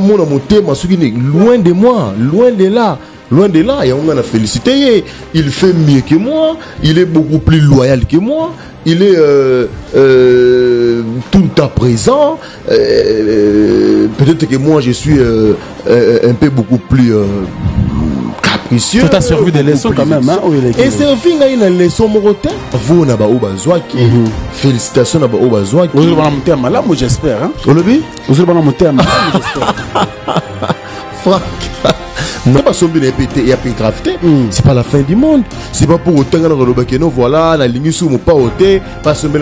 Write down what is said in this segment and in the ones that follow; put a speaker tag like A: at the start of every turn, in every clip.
A: Mon motema ce qui loin de moi loin de là loin de là. Et on a félicité. Il fait mieux que moi il est beaucoup plus loyal que moi il est euh, euh, tout à présent. Euh, peut-être que moi je suis un peu beaucoup plus euh, capricieux
B: Tout a servi des leçons quand même, hein, oui, les
A: et servi ngai na leçon moko te vo na baoyo bazwaki félicitation na baoyo bazwaki
B: ozoloba na motema malamu j'espère hein.
A: olobi
B: ozoloba na motema malamu j'espère.
A: Franck. Non, pas sombi na pété et après grave te. C'est pas la fin du monde. C'est pas pour autant que nous que non voilà la ligne sous mon pas ôté, pas sombi.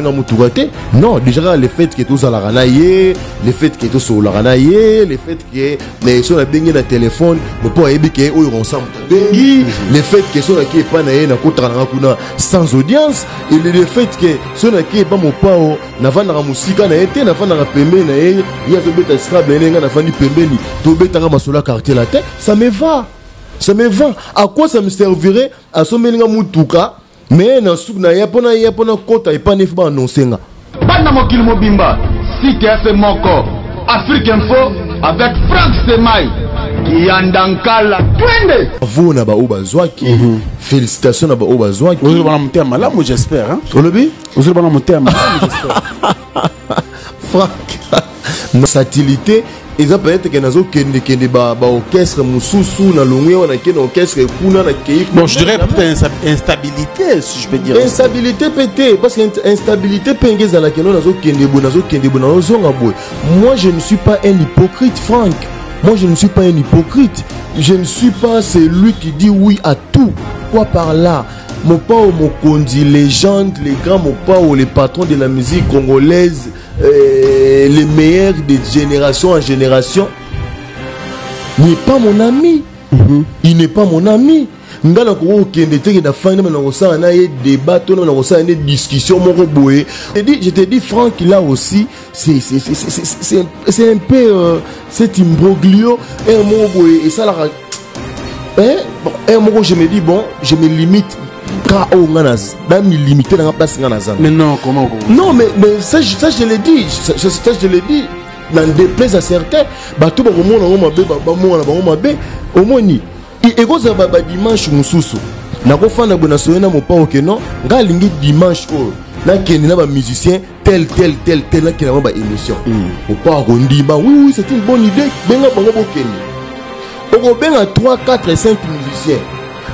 A: Non, déjà le fait que tous à la ranaye, le fait que tous sur la ranaye, le fait que les sur la bengi na téléphone, mon pas ebi que ensemble bengi, le fait que sur la qui est pas na na kotra na kuna sans audience et le fait que sur la qui est pas mon pas na vanda na musika na été na vanda na pembe na ye, ya zo beta scrabble na na vandi pembeni, masola quartier la tête, ça me va. va ça me va à quoi ça me servirait? Asomelinga mutuka me na suku na ya mpo na ya mpo na kota epanefi baannonse nga
C: banda mokili mobimba sitese moko afrique info avec frank semai yanda nkala twende.
A: Vo na baoyo bazwaki mhm. félicitation na baoyo bazwaki
B: ozoloba na motema malamu j'espère
A: olobi
B: ozoloba na motema malamu j'espère.
A: Frank satilité eza peut-être ke nazokendekende baorchestre mosusu nalongwe wana ke na orchestre kuna
B: bon je dirais peut-être insta- instabilité si je peux dire
A: instabilité mpe te parce que instabilité mpe nge ezalaki no nazokende boye nazokende boye nazozonga boye moi je ne suis pas un hypocrite frank moi je ne suis pas un hypocrite. Je ne suis pas celui qui dit oui à tout. Quoi par là? Mopao mokonzi légende les grands mopao les patrons de la musique congolaise euh, les meilleurs de génération en génération. N'est pas mon ami. Il n'est pas mon ami. Nga na kokokende teke na fandi na kosala na ye débat to na kosala ne discussion moko boye. Je te dis- je te dis franck là aussi c'est c'est- c'est- c'est- c'est- c'est- c'est un peu euh, cet imbroglio. Un moko boye esalaka un moko je me dis bon je me limite ka oyo nga na bamilimite nanga place
B: mais non comment
A: non, mais, mais ça, je- ça, je l'ai dit. Ça, ça, je l'ai dit. Dans déplaise à certains, bato bakomona ngo mabe ba- bamona bango mabe omoni I- ekozala ba- badimanche mosusu. Nakofanda boye nasoye na mopa oke non nga alingi dimanche oyo. Nakende na bamusicien tel tel tel tel nakende bango baémission mopa akondimba oui oui c'est une bonne idée benga bokende. Okobenga 3 4 5 musiciens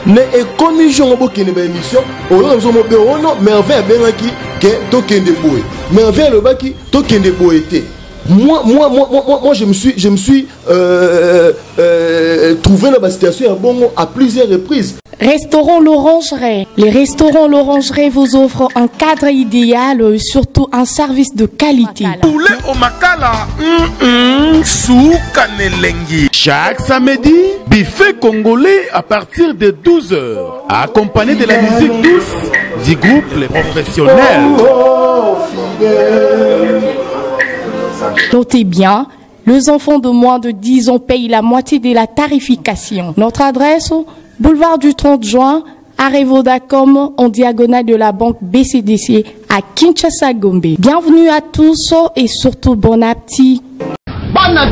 A: ne ekomi jongo bokende baémission oyoka biso mobe ono merveille abengaki ke tokende boye merveille alobaki tokende boye te moi, moi, moi, moi, moi, je me suis, je me suis euh, euh, trouvé dans ma situation à Bongo à plusieurs reprises.
D: Restaurant L'Orangerie. Les restaurants L'Orangerie vous offrent un cadre idéal, surtout un service de qualité.
E: poulet au makala suka nelengi chaque samedi buffet congolais à partir de 12h accompagné de la musique douce du groupe les professionnels
D: Notez bien, les enfants de moins de 10 ans payent la moitié de la tarification. Notre adresse, boulevard du 30 juin, arrêt Vodacom, en diagonale de la banque BCDC à Kinshasa Gombe. Bienvenue à tous et surtout bon appétit.
C: bana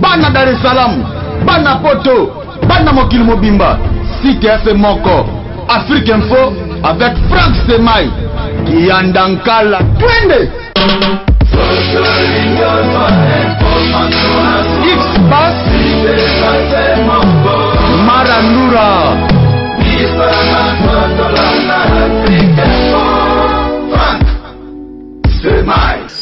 C: bana dar es salaam bana poto bana mokili mobimba moko afrique info avec frank semai yandankala twende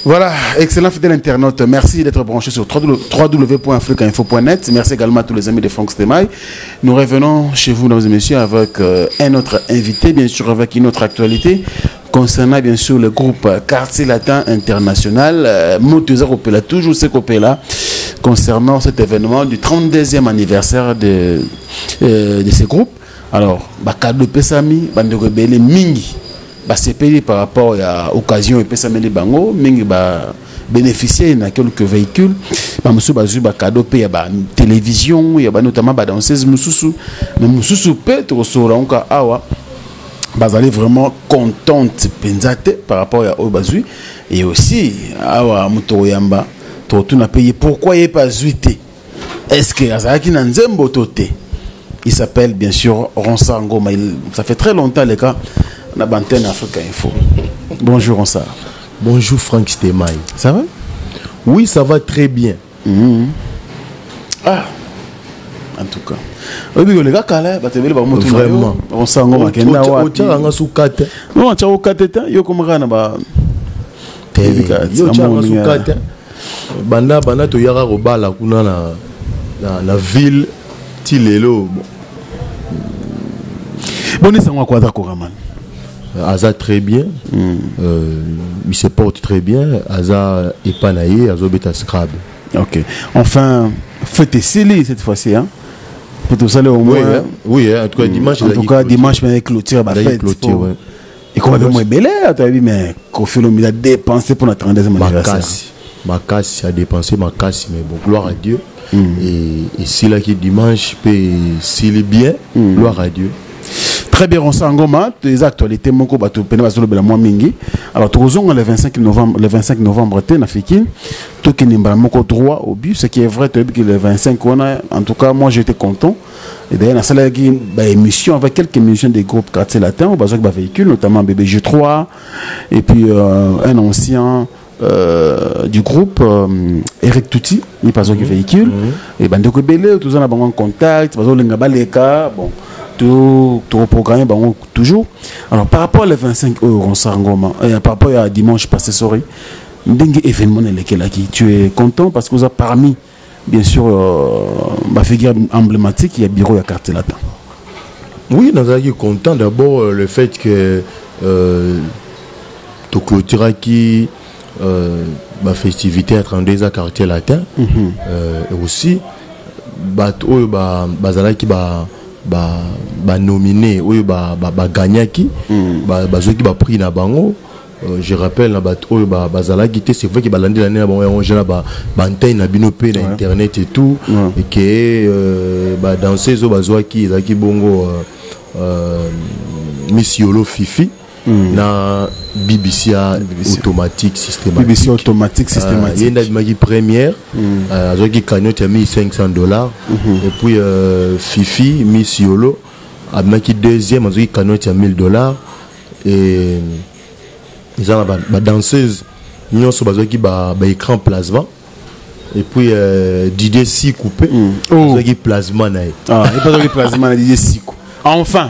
B: Voilà, excellent fidèle internaute. Merci d'être branché sur www.africainfo.net. Merci également à tous les amis de Franck Stemaille. Nous revenons chez vous, mesdames et messieurs, avec euh, un autre invité, bien sûr, avec une autre actualité concernant bien sûr le groupe Quartier Latin International. Euh, Kopela, toujours ce Kopela, concernant cet événement du 32e anniversaire de, euh, de ce groupe. Alors, Bakado Pesami, Bandego Mingi basepeli par rapport ya occasion epesameli bango mingi babénéficier na quelques véhicules. Bamosusu bazwi bakado mpe ya batélévision ya banotamment badanseuse mosusu. Mais mosusu mpe tokosolola nkoka awa bazali vraiment contente mpenza te par rapport ya oyo bazwi. Et aussi awa moto oyamba totuna mpe ye pourquoi ye pas azwi te? Est ce que azalaki na nzembo to te? Il s'appelle bien sûr Ronsard Ngoma ça fait très longtemps les gars na bantenne Africa Info. Bonjour Ronsard
A: Bonjour Franck Stemaï.
B: ça va?
A: Oui, ça va très bien.
B: ah en tout cas. Oyebi koleka kala bato ebele bamotu na yo,
A: Vraiment.
B: Ronsard Ngoma akenda wapi
A: otiaka suka te
B: non atya kokate te yo komaka na ba.
A: Te
B: Ebika,
A: yo otiaka
B: amoni,
A: suka te banda banda toyaka kobala kuna na, na, na ville ti lelo. Bon,
B: bonisango akwata
A: aza très bien. Euh, il se porte très bien. Aza epa na ye azobeta scrable
B: ok. Enfin fête esili cette fois-ci hein. Po tosali au
A: oui,
B: moins
A: hein, oui hein, en tout cas dimanche
B: en tout cas
A: clôture.
B: dimanche mpe clôture
A: Ezalaki
B: bafête
A: clôture, ouais.
B: ekoma mpe mo ebele ata yebi mais kofilomi a dépensé pour na 32e anniversaire.
A: Makasi makasi a dépensé makasi mais bon gloire à dieu. Et esilaki dimanche mpe esili bien gloire à dieu
B: très bien ronsa ngoma eza actualité moko bato pene bazolobela mwa mingi. Alors tokozonga le 25 novembre le 25 novembre te na fiki tokende mbala moko droit au but ce qui est vrai toyebi que le 25 wana en tout cas moi j'étais content. Et d'ailleurs nasalaki baémission avec quelques émissions des groupes quartier latin oyo bazwaki bavéhicule notamment bbg3 et puis euh, un ancien euh, du groupe euh, Eric Touti il passe qui véhicule. Et bandeko ebele toza na bango en contact bazolinga baleka bon tout programme bango toujours. Alors par rapport le 25 oyo ronsar ngoma euh, par rapport à dimanche passé sorry ndenge événement nelekelaki tu es content parce que oza parmi bien sûr euh, bafigure emblématique ya bureau ya quartier latin.
A: Oui, nazalaki content. D'abord euh, le fait que euh, toclôturaki euh, bafestivité ya 32 à quartier latin. Euh, et aussi bato oyo ba- bazalaki ba ba banomine oyo ba- ba- baganyaki ba- bazwaki baprix na bango. Euh, je rappelle na bato oyo ba- bazalaki te c'est vrai ke balandelani na bango yango jana bantai na bino mpe na internet et tout.
B: Ouais.
A: et ke euh, badanseuse oyo bazwaki ezalaki bongo euh, euh, miss yolo fifi na bbc ya automatique systématique.
B: Bbc automatique
A: Euh, ye
B: systématique.
A: nde abimaki première. Euh, azwaki cagnotte ya 1500 dollars. Et puis euh, fifi miss yolo abimaki deuxième azwaki cagnotte ya 1000 dollars. Et eza na ba- badanseuse nyonso bazwaki ba- baécran plasma. Et puis euh, didier si coupé
B: Oh.
A: azwaki plasma na ye.
B: Ah epazaki plasma na didie siko enfin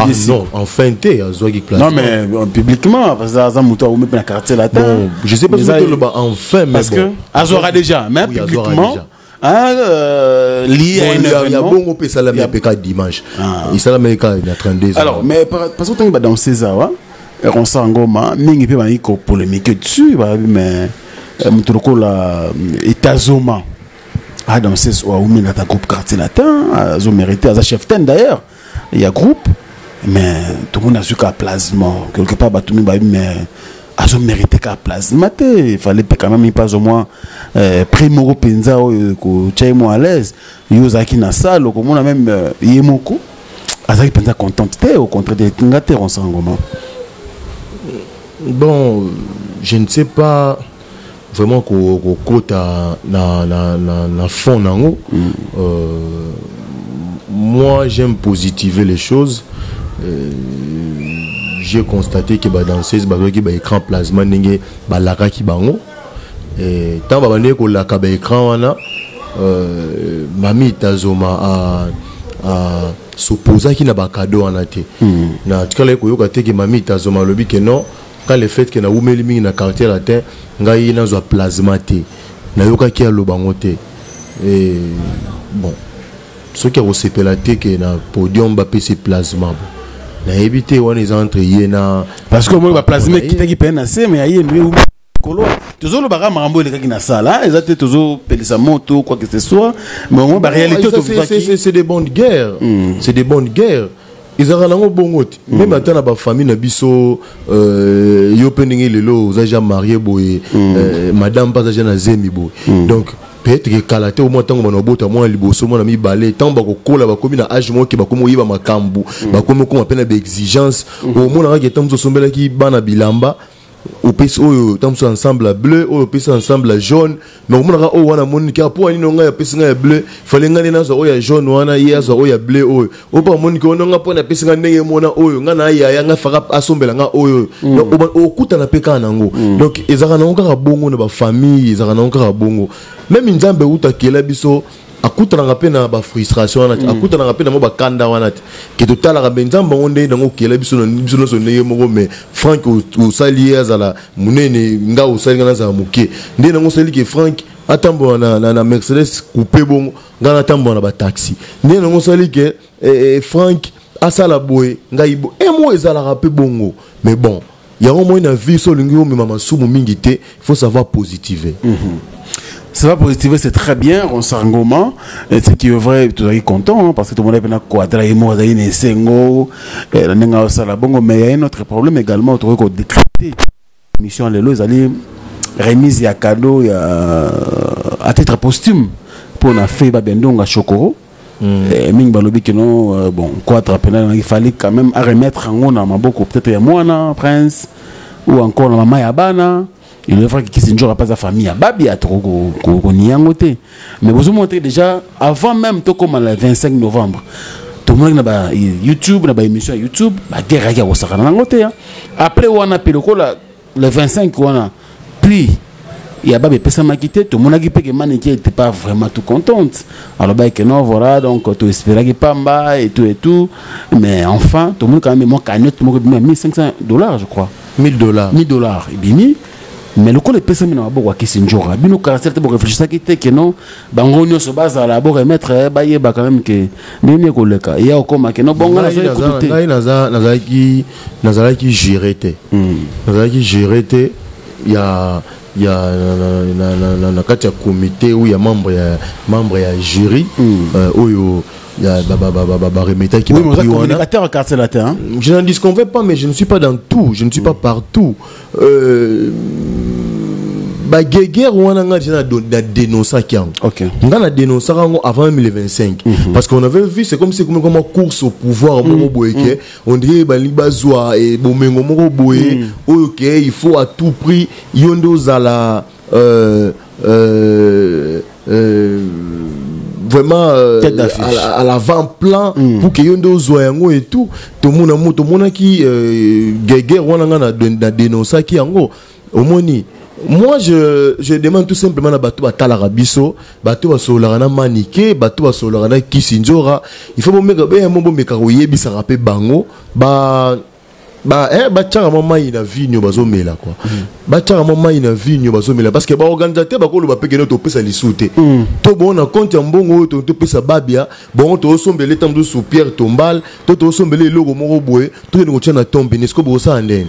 A: Ah, non enfin te azwaki plasma
B: non mais euh, publiquement parce que aza moto aumi mpe na quartier latin
A: bon je sais pas
B: eza-
A: toloba enfin mais
B: parce que
A: bon
B: azwaka déjà mais
A: Oui,
B: publiquement hein, euh, lié à un
A: Bon, il y a- il y esalami
B: Il y a-
A: mpe ka dimanche.
B: Ah.
A: esalami ka na 32
B: alors mais par- parce que otangi badanseuse awa ronsa ngoma mingi mpe bangi kopolémike dessus mais euh, moto lokola euh, etazoma adanseuse oyo aumi nata groupe quartier latin azomérite aza chef ten d'ailleurs. Ya groupe mais tomoni azwi ka plasma quelque part bato mingi babi mais azomérite ka plasma te fallait mpe quand même ipaze au moins euh, prix moko mpenza oyo kotia ye mo à l'aise. Yo ozalaki na sale okomona même euh, ye moko azalaki mpenza contente te au contraire de nga te ronsa ngoma
A: bon je ne sais pas vraiment ko- kokota na, na, na, na fond nango. Euh, moi j'aime positiver les choses j'ai constaté que badanseuse bazwaki baécran plasma ndenge balakaki bango. Eh, ntango babandeki kolaka baécran wana euh, mami tazoma a, a s'opposaki na bakado wana te. Na tikalaki koyoka te ke mami tazoma alobi ke non quand le fait ke nawumeli mingi na quartier latin ngai nazwa plasma te. Nayokaki aloba ngo te. Eh, bon soki akosepela te ke na podium bapesi plasma. bo nayebi te wana eza entre ye na
B: parce que omoi baplasma
A: Ye.
B: ekitaki mpe na se me aye nde kolo tozolobaka makambo elekaki na sala eza te tozopelisa moto quoi que ce soit. Mais omoi baréalité
A: c'est- des bonnes guerres. C'est des bonnes guerres. Ezalaka nango bongo te même ata na bafamille na biso euh, yo mpe ndenge lelo oza ja marie boye euh, madame mpe aza ja na zemi boye donc peut-être kala te omwa ntango bana obota mwana liboso mwana mibale ntango bakokola bakomi na age moke bakomi oyeba makambo bakomi okoma mpe na baexigence omonaka ke ntango mosusu osombelaki bana bilamba opesi oyo ntango ensemble ya bleu oyo opesi ensemble ya jaune. Mais omonaka oyo wana amoni kaka mpo anini ngai apesi ngai ya bleu fale ngai nde nazwa oyo ya jaune wana ye azwa oyo ya bleu oyo. Oyo mpo amoniki ono ngai mpo napesi ngai ndenge emona oyo ngai na ayaya ngai faka asombela ngai oyo. Donc, oba- okutana mpe kaka nango donc ezalaka nango kaka bongo na bafamille ezalaka nango kaka bongo. Meme nzambe eutakela biso akutanaka mpe na bafrustration wana ti akutanaka mpe na mo bakanda wana ti. Ke totalaka mpe nzambe yango ndenge nango okela biso nyonso ndenge moko mais frank osali ye azala monene nga osali nga nazala moke. Ndenge nango osali ke frank atambola na, na, na mercedes coupe bongo nga natambola na bataxi ndenge nango osali ke eh, eh, frank asala boye ngai bo emo ezalaka mpe bongo. Mais bon yango moi na vie so olingi omema masumu mingi te il faut savoir positiver
B: Ça va positiver, c'est très bien, on s'engoma. Ce qui est vrai, tu es content, hein, parce que tout le monde est bien quadra il y a sengo, mais il y a un autre problème également, tu vois, décréter mission les lois, aller remise il y a cadeau, il y a à titre posthume pour la fait babendonga chokoro. Et ming balobi non, euh, bon, quoi attraper, il fallait quand même remettre en on a maboko, peut-être il y a moi, prince, ou encore la maman Yabana. Il est vrai que kisi njora pas sa famille à babi ko niango te. Mais vous montrer déjà avant même to comme le 25 novembre. Tout le monde na ba YouTube na ba émission à YouTube, ba guerre ya osaka na ngote hein. Après on a peloko la le 25 on a puis il y a babi pesa makité tout le monde a dit que man qui était pas vraiment tout contente. Alors que non voilà donc que pamba et tout et tout mais enfin tout le monde quand même moi cagnotte tout le monde 1500 dollars je crois.
A: 1000 dollars
B: 1000 dollars ebimi mais lokola epesami na maboko akisi njoka bino caractère te borefléchisaki te ke non. Bango nyonso bazala boremettre bayeba quand même ke ekoleka okoma ke
A: nazalaki nazalaki géré te nazalaki géré te ya ya na- na- na- na- kati ya comité ou ya membre ya membre ya jury euh, oyo ya baremetaki
B: hein.
A: Je n'en disconvais pas, mais je ne suis pas dans tout. Je ne suis pas partout. Euh, ba guerre wana nga déjà dénonçaki yango. Nga na dénonçaki yango avant 2025 parce qu'on avait vu c'est comme si comme comme course au pouvoir moko boye ke on dirait balingi bazwa e bomengo moko boye. Oyo ke il faut à tout prix yo nde ozala euh, euh, euh, vraiment euh, à à l'avant-plan pour que yo nde ozwa yango et tout. Tomona mo tomonaki euh, guerre nga na na dénonçaki yango. Omoni moi je, je demande tout simplement na bato batalaka biso bato basololaka na manike bato basololaka na kisi nzora il faut bomeka beyamo bomeka koyebisaka mpe bango. Ba ba eh, batiaka mwa mai na vinio bazomela quoi. Batiaka mwa mai na vinio bazomela. Parce que baorganisateur bakoloba mpe kende topesa lisu te to bongo na compte ya mbongo oyo to- topesa babia bongo toosombela eta mosusu pierre tombal to toosombela eloko moko boye tokende kotia na tombe. Nesko bokosala ndeni?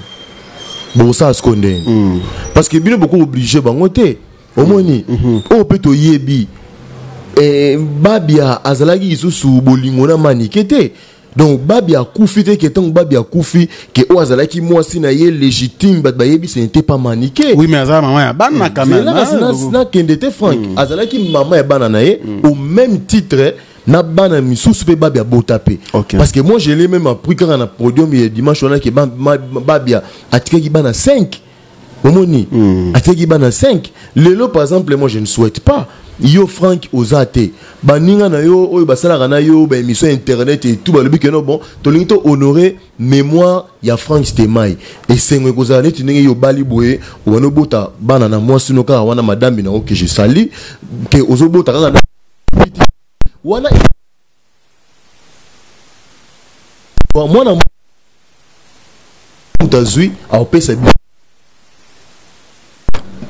A: Bokosala siko ndeni parce que bino boko oblige bango te omoni oyo mpe toyebi babia azalaki lisusu bolingo na manike te donc babi akufi te ke ntango babi akufi ke oyo azalaki mwasi na ye légitime bato bayebi ce n'était pas manike
B: oui
A: sinakende te frank azalaki mama ya bana na ye au même titre na bana misusu mpe babi abota mpe
B: Ok.
A: parce que moi je l'ai même appris kaka na podium ya dimanche wana ke ba- ma- babi atikaki bana 5 omoni. Atikaki bana 5 lelo par exemple moi je ne souhaite pas. Yo frank oza te baninga na yo oyo basalaka na yo baémission ya internet et tout balobi keno bon tolingi to honore mémoire ya frank stemai esengo ekozala neti ndenge yo obali boye obota bana na mwasi no kaka wana madambi nango ke je sali ke ozobota kaka na wana Wa- mwana moto azwi aopesa bi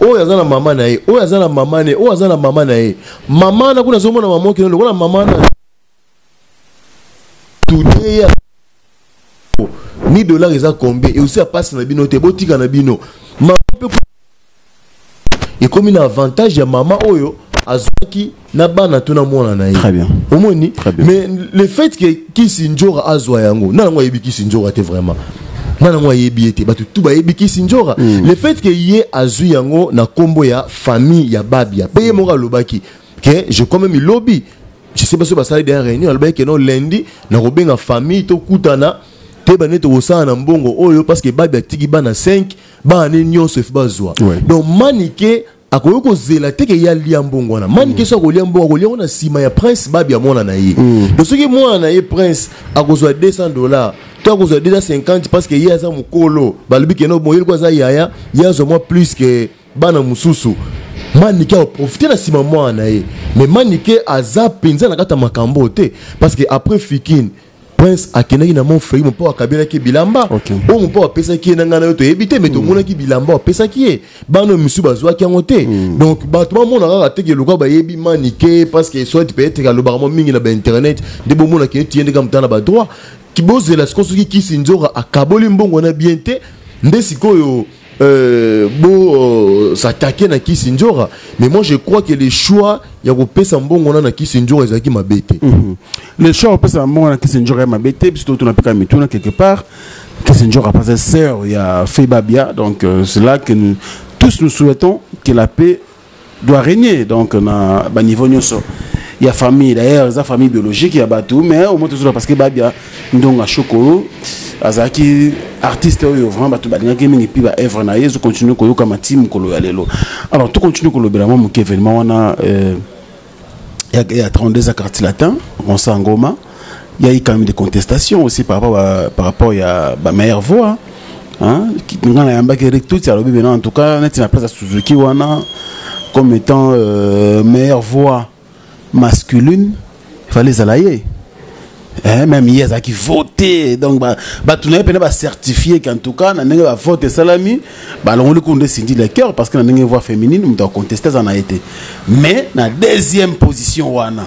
A: oyo aza na mama na ye oyo aza na mama na ye oyo aza na mama na ye. Mama na kuna azomona mama okende lokola mama na today ya ni dollar eza combien? Et aussi apasi na bino te botika na bino. Mama mpe ekomi na avantage ya mama oyo azwaki na bana to na mwana na ye.
B: Très bien.
A: omoni mais le fait que kisi njora azwa yango nana yango ayebi kisi njora te vraiment. Nana yango ayebi ye te bato tu bayebi kisi njora. Le fait que ye azwi yango na nkombo ya famille ya babia mpe ye moko alobaki ke je crois même ilobi je sais pas soki basali derrière réunion alobaki ke no lundi nakobenga famille tokutana te bane tokosala na mbongo oyo parce que babi atiki bana 5 bana ne nyonso efi bazwa.
B: Ouais.
A: donc manike akoki kozela te ke ye alia mbongo wana. Manike so akolia mbongo akolia ngo na nsima ya prince babi ya mwana na ye. Donc soki mwana na ye prince akozwa 200 dollars to akozwa 250 parce que ye aza mokolo balobi keno moyeli aza yaya ye azwa mwa plus ke bana mosusu. Manike akoprofite na nsima mwana na ye. Mais manike aza mpenza na kati ya makambo te parce que après fikine prince akendaki na monfrei mpo akabelaki bilamba. Oyo mpo apesaki ye na ngai na yo toyebi te me tomonaki bilamba apesaki ye. Bana misusu bazwaki yango te. Donc bato bamona kaka teke lokola bayebi manike parce que soit peut-être alobaka mwa mingi na bainternet nde bomonaki ye ndeka motala na badroit. Bozela sikoyo soki kisi nzoka akaboli mbongo na bien te nde sikoyo euh, bo euh, s'attaquer na kisi nzoka mais moi je crois que le choix ya kopesa mbongo na nzoka ezalaki mabe te
B: le choix opesa mbongo na kisi njora ya mabe te biso totuna mpe ka mituna quelque part kisi njora parce sœur ya fei babia donc euh, c'est là que tous nous souhaitons que la paix doit régner donc na nyonso ya famille d'ailleurs eza famille biologique ya bato mais au moins tozola parce que babia ndongo ashokolo azalaki artiste oyo vraiment bato balingaki mingi mpi baœuvre na ye ezocontinue koyokama ti mokolo ya lelo alors tocontinue kolobela mwa moke événement wana euh, il y a, il y a 32 à quartier latin, Ronsa Ngoma. Il y a eu quand même des contestations aussi par rapport à, par rapport à ma meilleure voix. Hein? A tout, alors, en tout cas, la place à Suzuki comme étant euh, meilleure voix masculine. Il fallait zalayer. Eh, même hier azalaki voté donc ba- bato na ye mpene bacertifie qu'en tout cas na ndenge bavote esalami balongoli kuna nde esindi le cœur parce que na ndenge voix féminine moto akonteste aza na ye te mais na deuxième position wana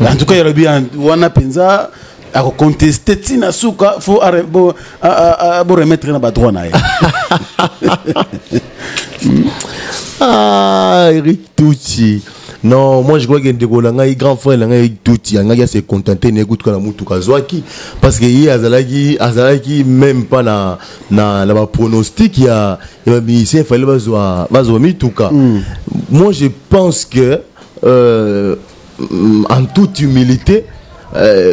B: en tout cas yalobi an- wana mpenza akoconteste ntina suka fo are- bo- a- a- a- boremettre na na ye
A: Ah, Eric Touti. Non, moi je crois que ndeko na ngai grand frère na ngai Touti angaki se contenter na écoute kana mutu kazwaki parce que ye azalaki azalaki même pas na na na ba pronostic ya ya ba musicien fallait bazwa bazwa mituka. Moi je pense que euh, en toute humilité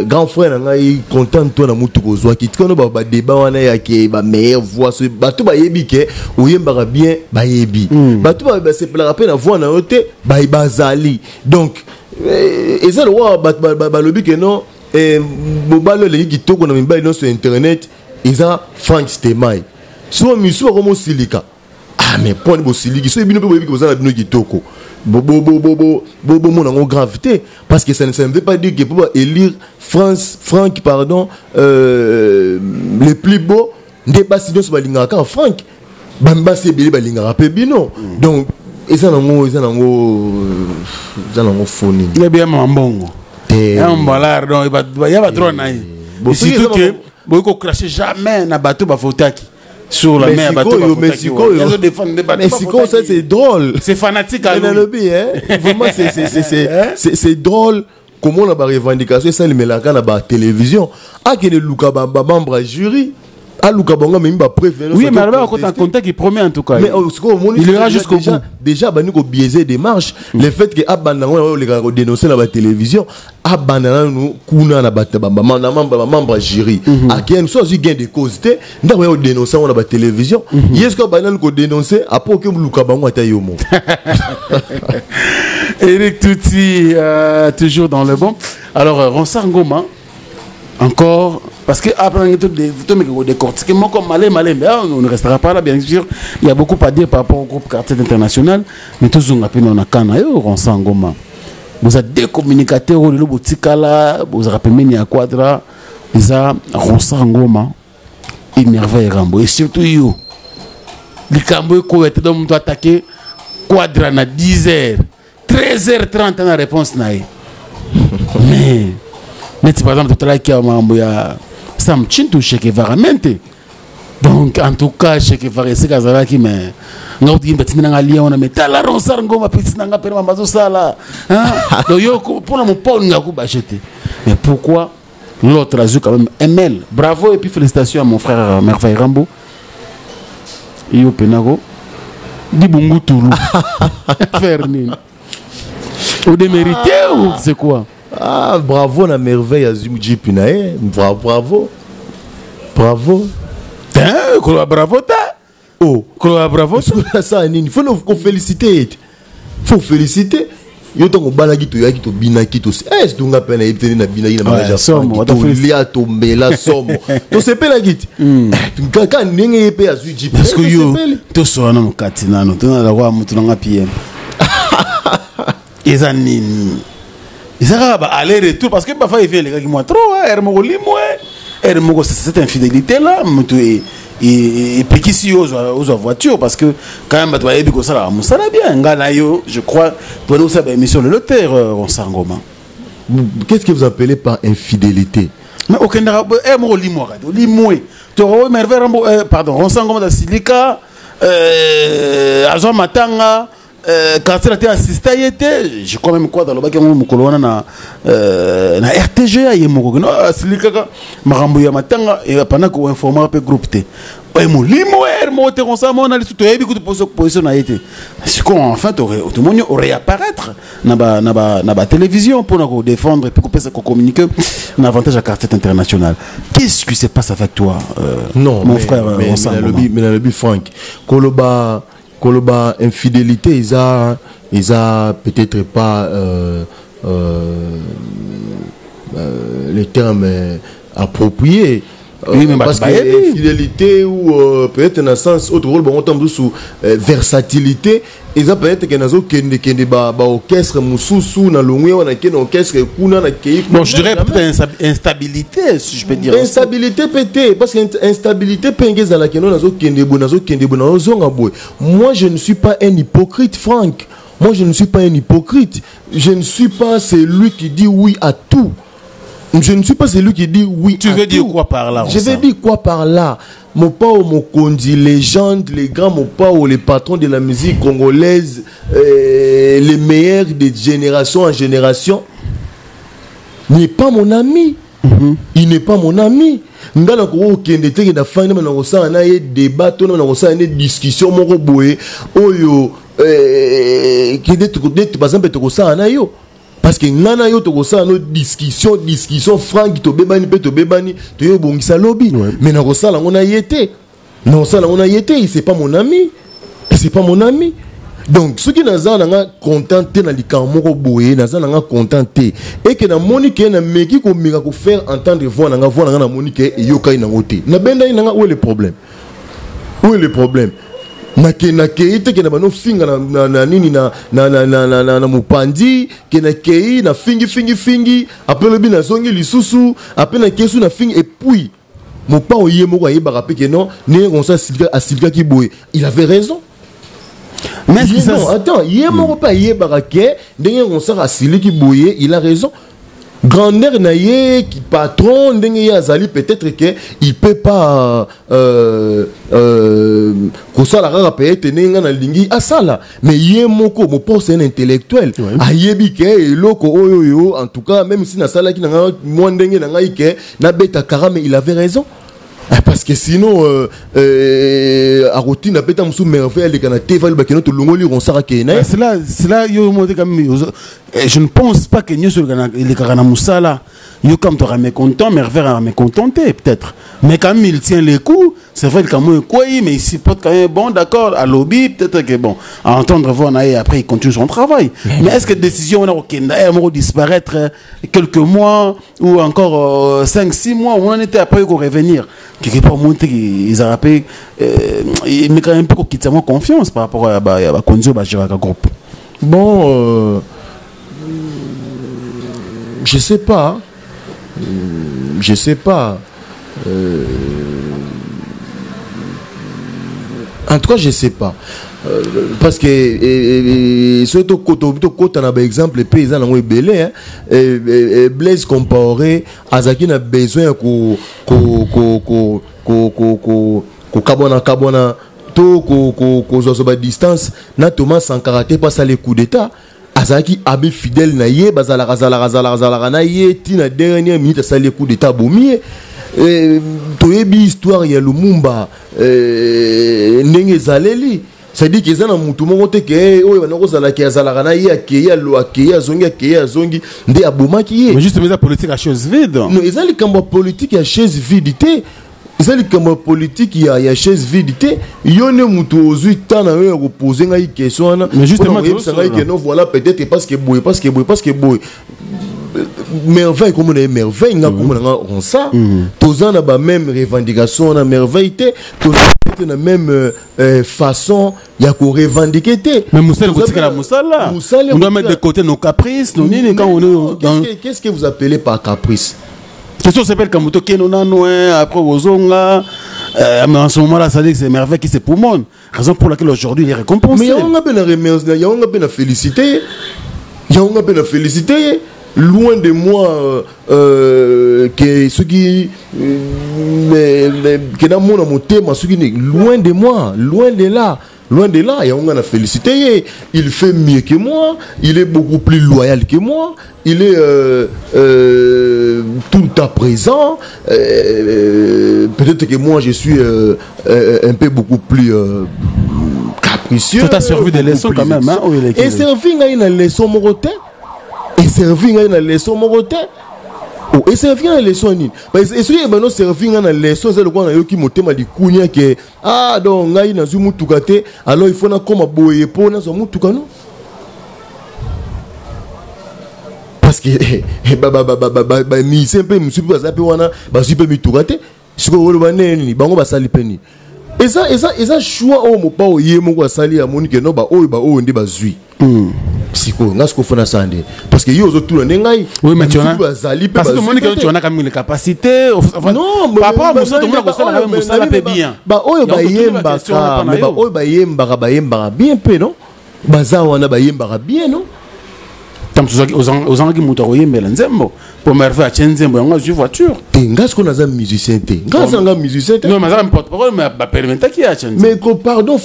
A: grand frère na ngai content to na mutu kozwaki tikano ba badeba wana yake bameilleure voix so bato bayebi ke oyembaka bien bayebi. Bato ba- basepelaka mpe na voix na yo te bazali. Donc eh, eza lokwa bato ba- ba- balobi ke non eh, mobali oyo elengi kitoko na mibali nyonso internet eza frank stemai. So misu bakomosilika ah mais mponi bosiliki. So bino mpe boyebi ke boza na bino kitoko Bo- bo- bo- bo- bo- bo- bomona yango grave te parce que ça ne, ça ne veut pas dire que mpo baélire france frank pardon euh, les plus beaux nde basi nyonso balingaka kaka frank basi ebele balingaka mpe bino donc eza nango eza nango eza nango fo nini
B: il est bien mambongo
A: Eh.
B: ya mbalare donc ya badroit na ye surtout que boyi kocrache jamais na bato bavotaki sur la
A: mais sikoyo ça c'est drôle.
B: C'est fanatique à lui.
A: hein. Vraiment c'est c'est c'est c'est
B: Hein?
A: c'est c'est drôle komona barevendication esalimelaka na batelevizio akende luka ba- bamembre ya jury aluka bango amemi bapreuve
B: oui mais alobaka kota contact il promet en tout cas.
A: Mais oh, sikoyo omoni
B: il ira jusqu'au
A: déjà-
B: bout.
A: déjà bandi kobiaise démarche le fait ke abanda yango yango olekaka kodénonce na batélévision abanda nanu kuna na bato ba- ba- na membre bamembre ya jury akende so azwi gain de cause te ndako ya kodénonce yango na batélévision ye sikoyo abandi nanu kodénonce apres oke luka bango ata yo mo
B: Eric Touti, euh, toujours dans le bon. Alors, euh, Ronsard Ngoma, encore, parce que après, des que décortiquer, moi comme malé, malé, ah, on ne restera pas là, bien sûr. Il y a beaucoup à dire par rapport au groupe Quartier International, mais tous on appelle on a quand Ronsard Ngoma. Vous êtes deux communicateurs, le botikala, vous avez à Quadra, ils ont Ronsard Ngoma, énervé Rambo, et surtout you. likambo ekoyo ete do moto atake quadra na 10 heures 13 heures 30 na réponse na ye mais neti par exemple totalaki ya makambo ya sam chintu chekevara mente donc en tout cas chekevara esika azalaki mais nga kotiki mbatindi nanga lia wana mais tala ronsar ngoma pesi nanga pene mamba azosala donc yo mpona moponi nga kubashe te mais pourquoi l'autre azwi quand même ml bravo et puis félicitations à mon frère merveille rambo. Iyo penako dibungu tulu. Faire nini odémérité ou c'est quoi
A: ah bravo na merveille azwi jipi na ye. Bra- bravo. Bravo.
B: Hein, koloba bravo ta
A: oh.
B: Koloba bravo ta
A: asala nini? Fo kofélicité ye te fo félicité yo ntango obalaki toyaki tobinaki mpe nayebi te nde nabinaki na mariage
B: Ouais,
A: ya
B: somo,
A: Franki.
B: ata félici-
A: tolia tomela somo. Tosepelaki te kaka ndenge ye mpe azwi jip
B: parce que yo tosola na mokati nano tonala kwa motu nanga pm eza nini eza kaka baaller retour parce que bafa evi elekaki mwa trop ere moko limwe ere moko cette infidélité e- e- epekisi yo ozwa voiture parce que quand même bato bayebi kosalaka mosala bien ngai na yo je crois tobandi kosala baémission lelo te ronsangoma
A: qu'est-ce que vous appelez par infidélité?
B: Mais okendaka ere moko limwaka te olimwe toko merveille rambo pardon ronsangoma da silika euh, azwa matanga quartier na te assista ye te je crois même quoi alobaki yango mokolo wana na, euh, na rtg ye moko kino asilikaka makambo ya matanga pendant koinformaka mpe groupe te oye molimo ere moko te konsala mona lisu toyebi kutu position na ye te sikoyo enfin tore- tomoni oréapparaître na ba- na ba- na batélévision mpona kodéfendre mpe kopesa kocommunique na avantage ya quartier international. Qu'est-ce qui se passe avec toi euh,
A: non
B: mon
A: mais-
B: frère
A: mais- mais nalobi frank koloba koloba infidélité eza eza peut-être pas euh, euh, euh, le terme approprié
B: Oui, mais
A: parce que infidélité ou euh, peut-être na sens autre rôle bango ntango mosusu euh, versatilité eza peut-être ke nazokendekende baorchestre mosusu nalongwe wana kende orchestre kuna nakei
B: bon je dirais peut-être insta- instabilité si je peux dire
A: instabilité te parce que instabilité nge ezalaki no nazokende boye nazokende boye nazozonga boye moi je ne suis pas un hypocrite frank moi je ne suis pas un hypocrite. Je ne suis pas celui qui dit oui à tout je ne suis pas celui qui dit oui
B: Tu
A: à
B: veux dire
A: tout.
B: quoi par là,
A: je veux dire quoi par là? Mopao Mokondi, légende, les grands Mopao, les patrons de la musique congolaise, euh, les meilleurs de génération en génération, n'est pas mon ami. Il n'est pas mon ami. nga na kokokende teke na fandi na kosala na ye débat to na kosala ne discussion moko boye oyo kende neti baza mpe tokosala na yo parce que nga na yo tokosala no discussion discussion frank tobebani mpe tobebani toyo ebongisa lobi mais na kosala yango na ye te na kosala yango na ye te c'est pas mon ami. C'est pas mon ami. Donc soki naza nanga content te na likambo moko boye naza nanga content te eke namoni ke nameki komeka kofaire entendre voix nanga voix nanga namoni ke eyokaki nango te. Nabendaki nanga où est le problème? Où est le problème? Nakei te ke na banofinga na, na, na nini na, na, na, na, na, na, na mopandi ke nakei na fingi fingi fingi nazongi lisusu nakei na fingi epuis mopao ye moko ayebaka mpe ke non ndenge konso asilikaki boye. Il avait raison.
B: Mais
A: non, attends, ye moko mpe ayebaka ke ndenge konsaka asiliki boye il a raison grandeur na ye ki patron ndenge ye azali peut-être ke il peut pas euh, euh, kosala kaka peut-être ndenge nga nalingi asala. Mais ye moko moposa un intellectuel. Ayebi ke eloko oyo oyo en tout cas même si nasalaki na nga mwa ndenge na ngai ke nabeta kara mais il avait raison parce que sinon euh, euh, akotinda mpe ta mosusu merveille aleka na te vali bakeno tolongoli konsaka kee na ye
B: Ah, c'est là c'est là yo mo te kam eh, je ne pense pas que nyonso elekaka na mosala yo comme tu mécontent merveille a mécontenté peut-être. Mais quand même il tient les coups c'est vrai que même quoi mais il supporte quand même bon d'accord à lobby peut-être que bon à entendre voir na ye après il continue son travail. Mais est-ce que décision on a okenda eh moko disparaître euh, quelques mois ou encore 5 6 mois on en était après qu'on revenir? Quelque part monter ils a rappelé mais quand même peu tient confiance par rapport à ba ba konzo ba gérer groupe.
A: Bon euh, je sais pas Euh, je sais pas Euh, en tout cas je sais pas. Euh, parce que soki tokota na baexemple mpe eza nango ebele blaise compaoré azalaki na besoin ya ko- ko- ko- ko- ko- ko- ko- kokabwana kabwana. To ko- ko- kozwazwa badistance na thomas sankara te mpo asala coup d'état. Azalaki abe fidèle na ye bazalaka azalaka azalaka azalaka na ye ntina dernière minute asali coup d'état abomi ye toyebi histoire ya lumumba eh, ndenge ezaleli cestadire ke eza na mutu moko te ke eh, oyo bana kozalaki azalaka na ye alo akei azongi akei azongi nde abomaki ye.
B: Juste la politique à chose vide.
A: No eza likambo ya politike ya chaise vide te. Eza likambo ya politike ya, ya chaise vide te. Yo nde moto ozwi temps na yo ya kopose ngai question wana. Koyebisa ngai ke non voilà peut-être parce que boye parce que boye parce que boye merveille kombo na ye merveille nga kombo na nga ronsa toza na bameme revendication na merveille te toza na même euh, euh, façon ya korevendike te
B: Mais Moussala,
A: Toza
B: kotikala. Moussala, On doit mettre de côté nos caprices, nos nini, quand on est dans.
A: qu'est-ce que- vous appelez par caprice?
B: C'est sûr, c'est pas le Kamuto Keno Nano, après Ozonga. Euh, mais en ce moment-là, ça dit que c'est merveille qui c'est pour monde. Raison pour laquelle aujourd'hui il est récompensé.
A: mais yango nga mpe na félicité yango nga mpe na félicité loin de moi euh, euh, ke soki euh, ke namona motema soki loin de moi loin de là loin de là yango nga na félicité ye. Il fait mieux que moi il est beaucoup plus loyal que moi il est euh, euh, tout à présent euh, peut-être que moi je suis euh, euh, un peu beaucoup plus euh, capricieux
B: Ça t'a servi des leçons quand même, hein,
A: et servi ngai na leçon moko te eservi ngai na leçon moko te. Eservi ngai na leçon nini? Parce que soki ebano servi ngai na leçon eza lokola nayoki motema likunya ke ah donc ngai nazwi mutuka te alors il faut nakoma boye mpo nazwa mutuka no parce que bamise mpe mosusu mpe baza mpe wana bazwi mpe mituka te. Sikoyo oloba nde nini? Bango basali mpe nini? Eza eza eza choix oyo mopao ye moko asali amoni ke no baoyo baoyo nde bazwi sikoyo nga sikoyo fona asala nde parce que ye ozotuna nde ngai
B: Oui, mais tu en as.
A: bamisusu bazali mpe
B: Parce que
A: bazwi
B: Monique,
A: mpe te.
B: tu en as quand même les capacités. Enfin,
A: Non,
B: par rapport à
A: mais-
B: Moussa, tout le monde a
A: mais-
B: constat quand même
A: mais-
B: Moussa
A: mais-
B: paie
A: mais-
B: bien.
A: baoyo bayembaka me baoyo bayembaka bayembaka bien mpe no baza wana bayembaka bien no
B: Nzembo. Nzembo, voiture.
A: te nga sikoyo naza musicien te nga musicien te
B: me mais
A: pardon,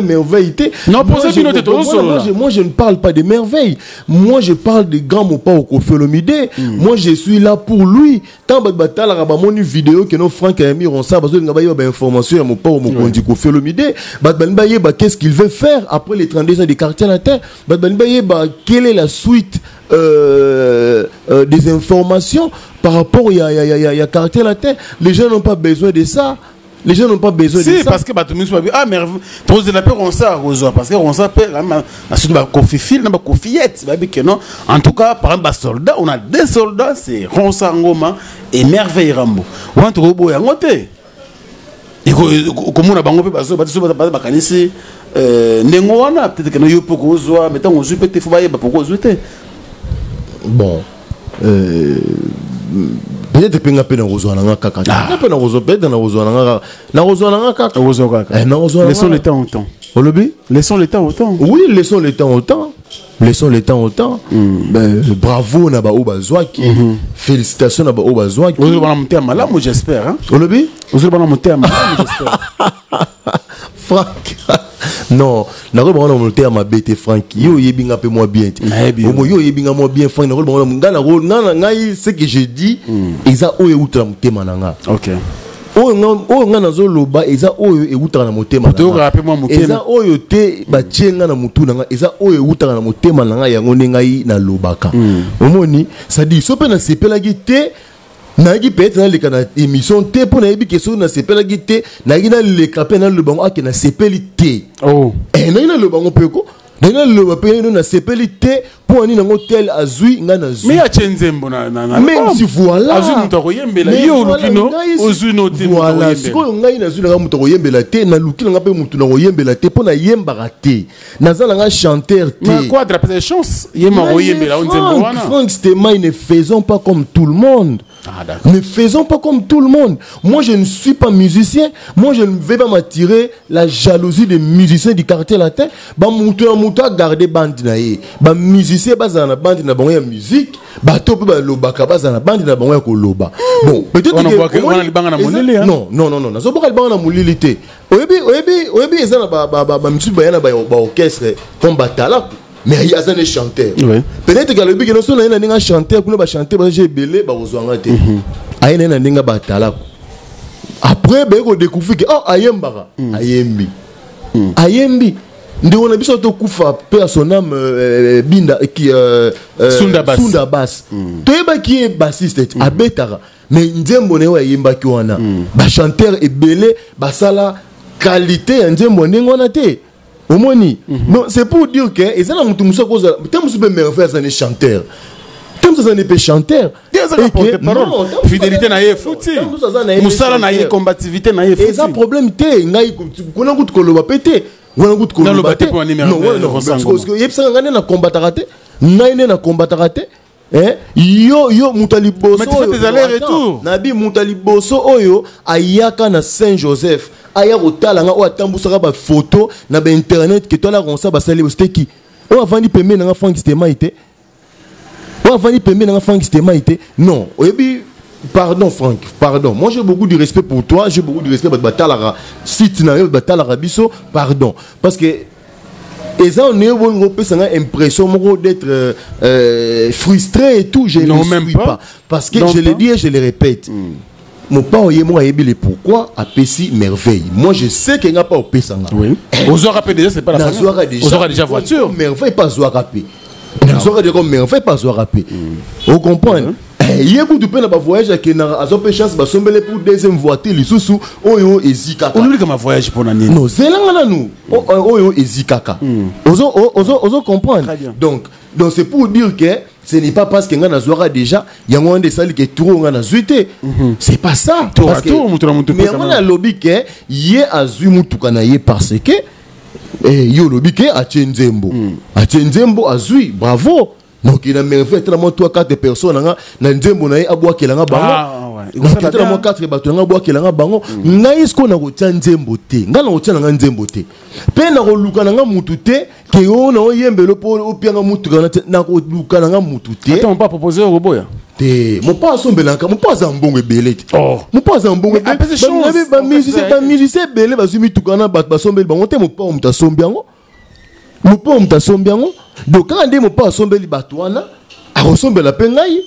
A: merveille. té.
B: Non,
A: Moi,
B: opposé,
A: je-
B: Bino,
A: moi, ne parle pas de merveille. Moi, je parle de grands mots pas au Kofiolomide. Moi, je suis là pour lui. Tant que batala raba moni vidéo que nos Franck a mis on ça parce que nga ba yoba information ya mo pas au mokondi Kofiolomide. Bat ban ba yeba qu'est-ce qu'il veut faire après les 32 ans latin. Yeba quelle est la suite euh, euh, des informations par rapport à ya quartier latin. Les gens n'ont pas besoin de ça. Les gens n'ont pas besoin de
B: Si,
A: ça.
B: parce que bah, tout le monde bien. Ah, mais trop de la paix, on sait, Rosa. Parce que on sait, surtout, bah, Kofi Fil, bah, bah, que non. En tout cas, par exemple, bah, soldats, on a des soldats, c'est Ronsa Ngoma et Merveille Rambo. Ou un trobo et. Et comme on a bango pe bazo ba tso ba ba kanisi nengo wana peut-être que no yo poko ozwa mais tant on peut te faut ba yeba poko ozwete
A: bon euh, peut-être mpe nga mpe nakozwa na nga kaka. Nga mpe nakozwa peut-être nakozwa na nga kaka. Nakozwa na nga kaka?
B: Ozwa kaka.
A: Eh, nakozwa na
B: laissons le temps au temps.
A: Olobi?
B: Laissons le temps au temps.
A: Oui laissons le temps au temps. Laissons le temps au temps. Ben, bravo na baoyo bazwaki félicitations na baoyo bazwaki
B: ozwa bana mutema malamu j'espère hein.
A: Olobi?
B: Ozwa bana mutema malamu j'espère
A: frank. Non nakoyeba wana motema mabe te frank. Yo oyebi nga mpe mwa bien te. Omo yo oyebi nga mwa bien frank. Nakoyeba wana nga nga na ngai ce que je dis eza oyo eutala motema na nga. Oyo nga- nga nazoloba eza oyo ewutaka na motema na nga. eza
B: na-
A: oyo te batie nga na motu na nga eza oyo ewutaka na motema na ngai yango nde ngai nalobaka. Omoni sadi so mpe nasepelaki te nayaki peut-être naleka na émission te mpo nayebi ke soki nasepelaki te nayaki naleka mpe naloba ngo ake nasepeli te
B: oh.
A: Eh, nayaki naloba ngo mpe nayaki naloba mpe no nasepeli te mpo ani nango tel azwi ngai nazwi
B: mais atie nzembo na na na
A: même si voilà.
B: Azwi moto akoyembela.
A: Mais
B: yo
A: voilà,
B: oluki no
A: ngai si-
B: ozwi no te moto
A: voilà
B: akoyembela.
A: sikoyo ngai nazwi nanga moto akoyembela te naluki nanga mpe motu nakoyembela te mpo nayembaka te. Naza nanga chanteur
B: mais
A: te
B: quoi drapeau de chance? Ye ma koyembela o nzembo
A: Franck,
B: wana.
A: Franck Stemai, ne faisons pas comme tout le monde.
B: Ah,
A: ne faisons pas comme tout le monde. Moi, je ne suis pas musicien. Moi, je ne vais pas m'attirer la jalousie des musiciens du quartier latin. Ba mutu na mutu a garder bande na ye. Ba musicien baza na bande na bango ya musique. Ba to pe ba lobaka baza na bande na bango ya koloba. Bon, peut-être
B: Wana
A: que-
B: boka-
A: omoni-
B: wana libanga na
A: eza-
B: molili, hein?
A: Non, non, non, non. Nazo boka libanga na molili te. Oyebi, eza na ba ba ba ba misusu baya na ba ba orchestre comme batala. Mais aza ne chanteur. Peut-être kalobi keno so na ye na ndenge achanteur kuna bachanteur baza ebele bakozwanga te aye na ye na ndenge batalako après baye kodécouvrir ke oh ayembaka ayembi ayembi ndeko na biso tokufa mpe ya son âme euh, binda ki euh, euh,
B: Sunda
A: bas toyebaki ye bassiste te abetaka mais nzembo na ye oyo ayembaki wana. Bachanteur ebele basala qualité ya nzembo ndenge wana te. Omoni donc c'est pour dire que eza na motu mosu akozala te mosu mpe merveille aza ne chanteur. Te mosu aza ne mpe chanteur.
B: Fidélité na ye
A: non,
B: futi.
A: te mosu aza na ye
B: combativité na ye
A: eza problème te ngai kuna kutu koloba mpe te wana
B: Naloba
A: koloba
B: te.
A: ngai nde te ngai nde nakombataka te Eh, yo yo moto ya liboso nabi moto ya liboso oyo ayaka na saint joseph aya kotala nga oyo atambusaka bafoto na bainternet ke toala konsa basali bosteki oyo avandi pembeni nanga frank stemai te. Oyo avandi pembeni nanga frank stemai te. Non oyebi pardon frank pardon. Moi j'ai beaucoup de respect pour toi j'ai beaucoup de respect bato batalaka site na yo bato batalaka biso pardon. Parce que eza onaye bolingo opesanga impression d'être euh, euh, frustré et tout. Je
B: Non,
A: ne
B: même
A: suis
B: pas.
A: pas. Parce que
B: Non,
A: je
B: pas.
A: le dis et je le répète. Oye moko ayebi le pourquoi apesi merveille. Moi je sais ke nga mpa opesanga
B: oui. Ozwaka mpe déjà c'est pas la
A: nazwaka
B: première
A: déjà
B: voiture.
A: Merveille mpe azwaka mpe nazwaka déjà merveille mpe azwaka mpe ocomprendre ye kutu mpe na bavoyage akendaka azwa mpe chance basombele pour deuxième voiture lisusu oyo ezikaka
B: olobika ma voyage mpo na nini
A: non zelanga nanu o- oyo ezikaka ozo o- ozo comprendre. Donc donc c'est pour dire que ce n'est pas parce que nga nazwaka déjà yango wana esali ke turo nga nazwi te c'est pas ça. Mais yango nalobi ke ye azwi mutuka na ye parce que eh, ye olobi ke atie nzembo atie nzembo azwi bravo donc na merveille mwa 3 4 personnes nanga na nzembo na ye abwakelanga bango.
B: Ah,
A: mwa
B: bien.
A: 4 bato nanga abwakelanga bango. Ngai sikoyo nakotia nzembo te? Ngai nakotia nanga nzembo te. Mpe nakoluka nanga mutu te ke o na oyembela mpo opianga mutuka na te nakoluka nanga mutu te.
B: Ata mopa propose oyo koboya
A: te mopa asombelaka mopa aza mbongo ebele te.
B: Oh.
A: mopa aza mbongo.
B: Apesi-
A: bamusicien ebele bazwi mituka na bato basombeli bango. Te mopa moto asombi yango mopa moto asombi yango. Donc kaka nde mopa asombeli bato wana akosombela mpe ngai.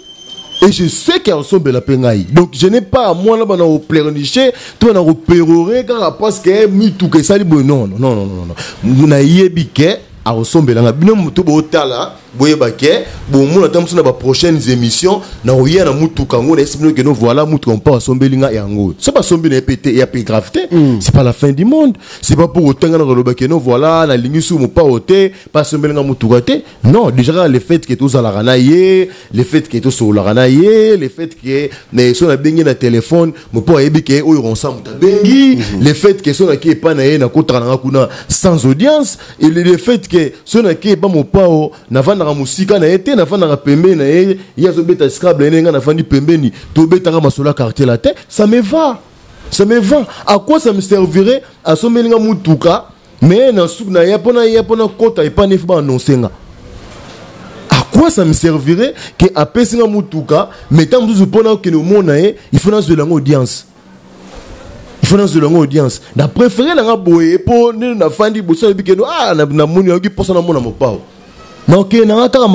A: Et je sais akosombela mpe ngai. Donc je n'ai pas mwana bana kopleurniche to bana kopérore kaka parce que mituka esali boye. Non non non non non non. Bino boyeba ke bomona ta mosu na baprochaines émissions na koya na mutuka yango nayesi bino keno voilà mutuka mpo asombeli nga yango. So basombi na ye mpe te grave te c'est pas la fin du monde. C'est pas pour otanga na koloba keno voilà nalingi su mopao te mpo asombeli nga mutuka te. Non déjà kaka le fait ke tozalaka na ye le fait ke tosololaka na ye le fait ke na so nabengi na telefone mopo ayebi ke oyo konsa moto abengi. Le fait ke so naki epa na ye nakotaka nanga kuna sans audience. Et le fait ke so naki epa mopao mosika na ye te navandaka pembeni na ye ye azobeta scrable ye ndenga navandi pembeni tobetaka masolo ya quartier la te. Ça me va. Ça me va. À quoi ça me servirait? Asombeli nga mutuka mais na suku na ye mpona ye mpona kota epa nefi baannonce nga à quoi ça me servirait ke apesi nga mutuka mais ntango mosusu mpona okende omona ye il faut nazwela yango audience. Faut nazwela yango audience. Na préféré nanga boye mpo nde nafandi boso ayebi keno ah na- namoni yoki mposa namona mopao kaka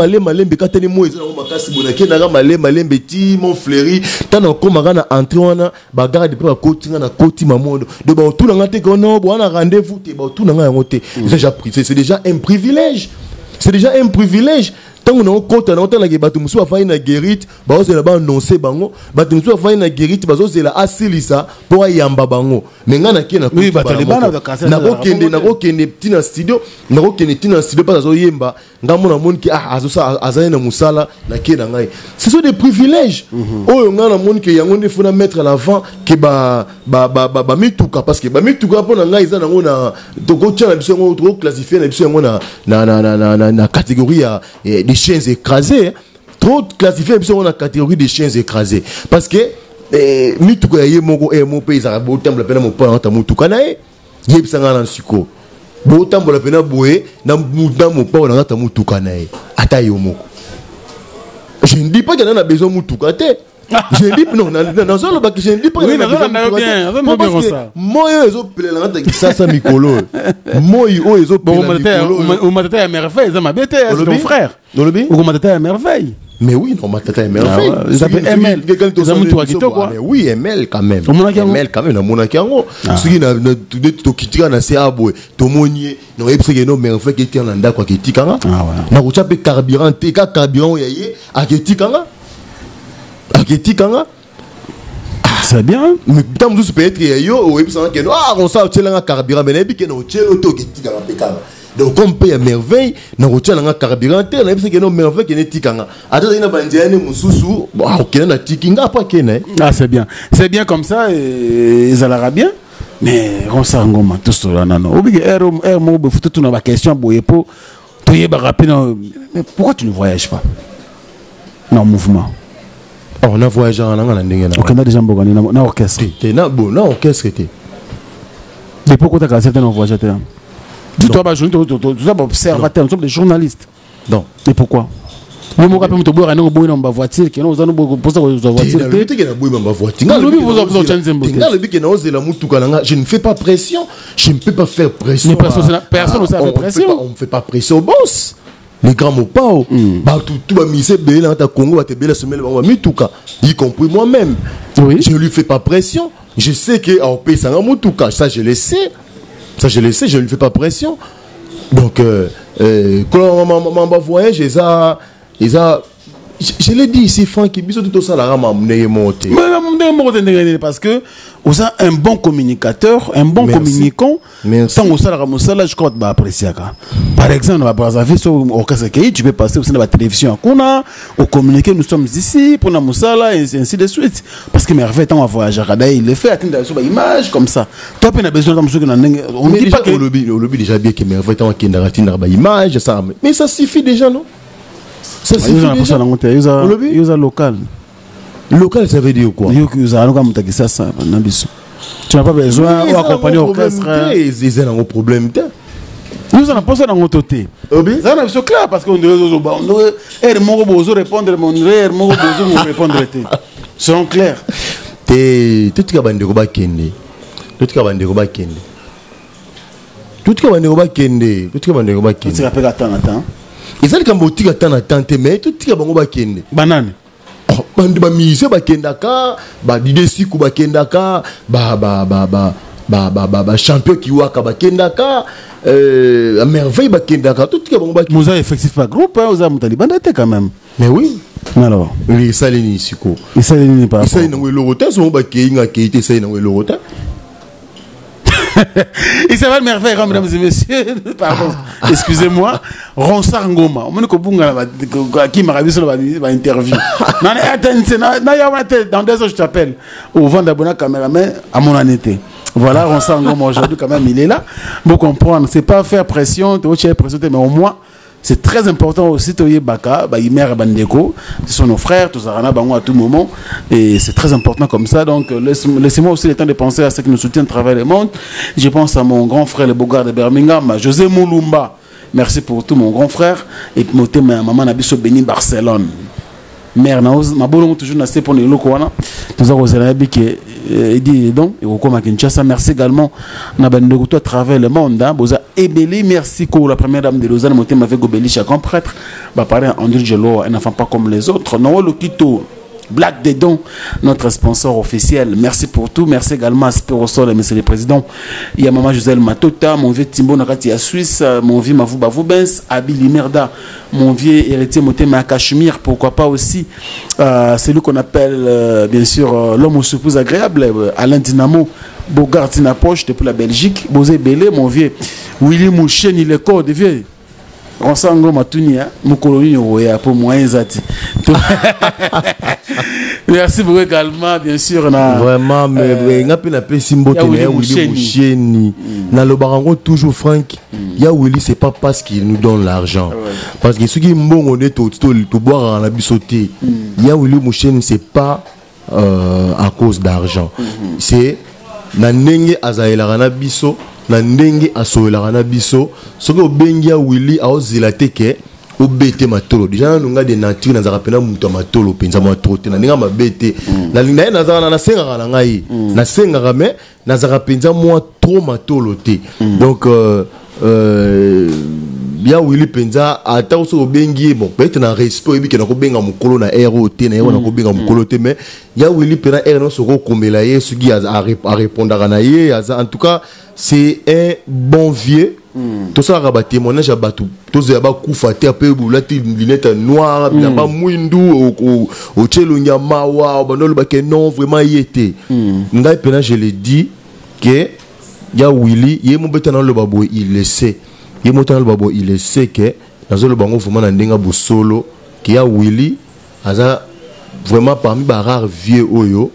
A: moi eza nango makasi boye nakendaka malembe malembe ti mon fleuri. Ntango nakomaka na entré wana bagarde mpe bakoti nga na koti mamondo. De baotuna nga te kono bwana rendez-vous te yango te. C'est c'est déjà un privilège. C'est déjà un privilège ntango nango kota nango talaki bato mosusu bafandi na guérite bazozela baannonce bango bato mosusu bafandi na guérite bazozela asilisa mpo ayamba bango me ngai nake nakokende nakokende ntina studio nakokende ntina studio mpe azoyemba ngai mona moni ke ah azosa azali na mosala nake na ngai ce sont des privilèges oyo ngai namoni ke yango nde fona mettre à l'avant ke ba- ba- ba- ba- bamituka parce que bamituka mpo na ngai eza nango na tokotia na biso yango tokoclassifie na biso na catégorie ya eh, des chiens écrasés hein. trop classifié biso yango na catégorie des chiens écrasés parce que eh, mituka ya ye moko e mo mpe ezalaka botambola mpe na mopana ata motuka na ye. Yebisa ngai na sikoyo botambola mpena boye na mu- na mopao na nga ata motuka na ye. Ata yo moko. Je ne dis pas que na besoin mutuka te je ne dis non na- na- nazolobaki je ne dis pas moi oyo ezopelela nga ta kisasa mikolo oyo moi oyo
B: ya merveille eza mabe te c'est
A: Olobi?
B: ton frère
A: Olobi?
B: ya merveille
A: Mais oui, non, Matata est merveille.
B: Mutu wa kitoko,
A: Mais oui, ML quand même.
B: Omonaki yango?
A: ML quand même, namonaki yango. Soki tokitika na se aboye, tomoni ye, na oyebisaki no merveille ke tia na ndako aketikanga. Carburant te, ka carburant ya ye aketikanga. Aketikanga.
B: c'est bien
A: Mais ntango mosusu peut-être yo oyebisanga ah carburant nayebi te oketikanga donc comme mpe ya merveille na kotielanga carburant te merveille kende etikanga ata ozali na banzela ne mosusu bon, akokende na tiki nga po akene
B: ah c'est bien. C'est bien comme ça ezalaka bien. Mais ronsa ngoma tosola nano obiki air air moko boye futu tuna baquestion boye po toyebaka mpe na mais pourquoi tu ne voyages pas? Na mouvement
A: oh, na voyageaka nanga na ndenge na
B: okenda déjà mboka nini na- na orchestre
A: te na bon na orchestre te
B: depuis okotaka certaine voyage te toi bajourni toza baobserva te nous sommes des journalistes
A: donc
B: et pourquoi yo moko moto ndenge oboyi na oza noposa kozwa
A: na ke naozela na je ne fais pas pression je ne peux pas faire pression
B: Mais personne-
A: à-
B: personne
A: à-
B: ne
A: fait
B: pression.
A: on ne fait pas pression au boss les grands mopao bato tu bamise ebele na ta congo bato ebele asomele bango bamituka y compris moi-même.
B: Oui.
A: je ne lui fais pas pression. Je sais que aopesanga mutuka ça je le sais. Ça je le sais je ne lui fais pas pression. Donc euh, euh, quand ma- ma- ma voyage eza eza je, je l'ai dit ici frank biso tu tosalaka ma ndenge moko te
B: ndenge moko te ndenge nini parce que oza un bon communicateur un bon
A: Merci.
B: communicant. Ntango osalaka mosala je crois baappréciaka. Par exemple na babrazaville so orchestre tu peux passer aussi na batélévision ya kuna ocommunique nous sommes ici mpona mosala et ainsi de suite. Parce que merveille ntango avoyageaka daye il le fait atindaka so baimage comme ça. Toi mpe na besoin kaka mosuki na ndenge on
A: Mais
B: dit
A: déjà,
B: pas que
A: olobi déjà bien que merveille tant qu'il n'a pas image ça mais ça suffit déjà non? Ça suffit
B: yoza na
A: déjà
B: yoza local
A: local ça veut dire quoi?
B: Yoki ozala noka moto akisasa na biso tu n'as pas besoin
A: Mais
B: oaccompagner
A: ils ont un problème
B: orchestre
A: te, ils ont un problème te.
B: yoza na posa nango to te
A: Obi?
B: eza na biso clair parce que ondire ozoba ondire ere moko bozo répondre mais ondire ere moko bozo mo répondre te selon clair
A: te totika bandeko bakende totika bandeko bakende totika bandeko bakende totika bandeko bakende
B: otika mpe kata na temps
A: eza likambo otika ta na tan te mais totika bango bakende
B: banani
A: bantu bamilisio bakendaka badide siku bakendaka bachampion kiwaka bakendaka euh, merveille bakendaka totika bango
B: bamoza effectif ba groupe oza moto alibanda te quand même.
A: Mais oui.
B: Alors esaleli siko.
A: Esaleli
B: esaleli
A: nango eloko te somo bakei nga kei te esaleli nango eloko te
B: il s'appelle merveille mesdames et messieurs. Pardon. Excusez-moi. Ronsar ngoma. Biso na bainterview nani atense nayawana te dans deux heures je t'appelle. Ovanda bona caméraman amonani te voilà ronsar ngoma aujourd'hui quand même il est là. Pour comprendre c'est pas faire pression te pression mais au moins c'est très important aussi toyebaka baimere bandeko. Ce sont nos frères na bango à tout moment. Et c'est très important comme ça. Donc laisse- laissez-moi aussi le temps de penser à ceux qui nous soutiennent à travers le monde. Je pense à mon grand frère le Bogard de Birmingham à José Moulumba. Merci pour tout mon grand frère. Et motema ya maman na biso Béni Barcelone mare mabolongo toujours na se mpona eloko wana. Edi donc kinshasa merci également na à travers le monde boza merci ko la première dame de lausanne motema avec obelisha grand prêtre. Baparent andré gelo un enfant pas comme les autres. Lokito Black Dedon, notre sponsor officiel. Merci pour tout. Merci également à Spirosol, monsieur le président. Il y a Maman Joselle Matota, mon vieux Timbo Nakati à Suisse, mon vieux Mavouba Voubens, Abili Merda, mon vieux héritier Motema à Cachemire, pourquoi pas aussi euh, celui qu'on appelle euh, bien sûr euh, l'homme aux plus agréable, euh, Alain Dynamo, Bogart Poche depuis la Belgique, Bosé Belé, mon vieux Willy Mouchen, il est corps de vieux. Ronsango matuni ya mokolo nini okoya po moyen eza te merci beaucoup également bien sûr na
A: vraiment mais mais nga mpe napesi mbote na ya wili
B: Moucheni.
A: mosheni nalobaka yango toujours frank ya wili c'est pas parce qu'il nous donne l'argent. Parce que soki mbongo nde to- to- tobwakaka na biso te ya wili mosheni c'est pas euh, à cause d'argent. C'est na ndenge azalelaka na biso na ndenge asolelaka na biso soki obengi ya wili aozela te ke obete matolo. Deja nanu nga de nature nazalaka mpena moto ya matolo mpenza matro te. Na ndenge ya mabe te. Na ye nazalaka na- nasengaka na ngai. Nasengaka me nazalaka mpenza mwa tro matolo te. Donc euh, euh, ya wili mpenza ata soki obengi ye bon peut-être na respect oyebi ke na kobenga mokolo na aire oyo te na ye wana kobenga mokolo te mais ya wili mpenza aire nyonso okokomela ye soki arépondaka na ye aza en tout cas c'est un bon vieux. Tosalaka batémoignage ya bato tozela bakufa te ape olati lunette noire bilamba mwindu o- o- otie elongi ya mawa obanda olobake non vraiment ye te ngai mpena je le dis ke ya wili ye mo beta naloba boye il le sait ye mo ta naloba boye il le sait ke nazoloba yango vraiment na ndenge bosolo ke ya wili aza vraiment parmi barare vieux oyo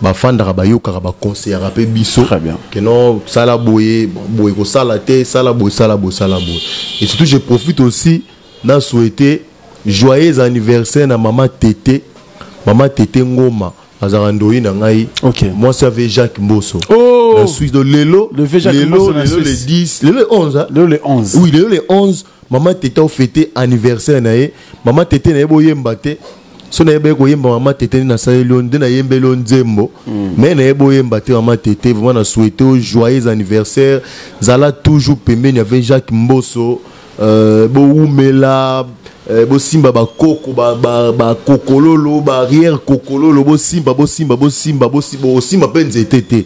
A: bafandaka bayokaka bakonseyaka mpe biso
B: Très bien.
A: ke non sala boye boye kosala te sala boye sala boye sala boye et surtout je profite aussi na souhaiter joyeux anniversaire na mama tete mama tete ngoma azalaka ndoi na ngai
B: Ok.
A: mwasi ave jacques mboso
B: Oh
A: na Suisse. Donc, lelo, lelo, lelo le
B: Suisse.
A: 10, lelo le 11, hein?
B: Le, le 11.
A: Oui, lelo le 11, maman tete fêté anniversaire na ye. Maman tete na ye boyemba te. So na ye boye koyemba maman tete na saleli yo nde na yembeli yo nzembo. Mais na ye boyemba te maman tete vraiment na souhaité au joyeux anniversaire. Zala toujours pembeni avec Jacques Mbosso. Euh, boumela eh, bosimba bakoko ba- ba- bakokololo baarrière kokololo bosimba bosimba bosimba bosimba mpe nzete te.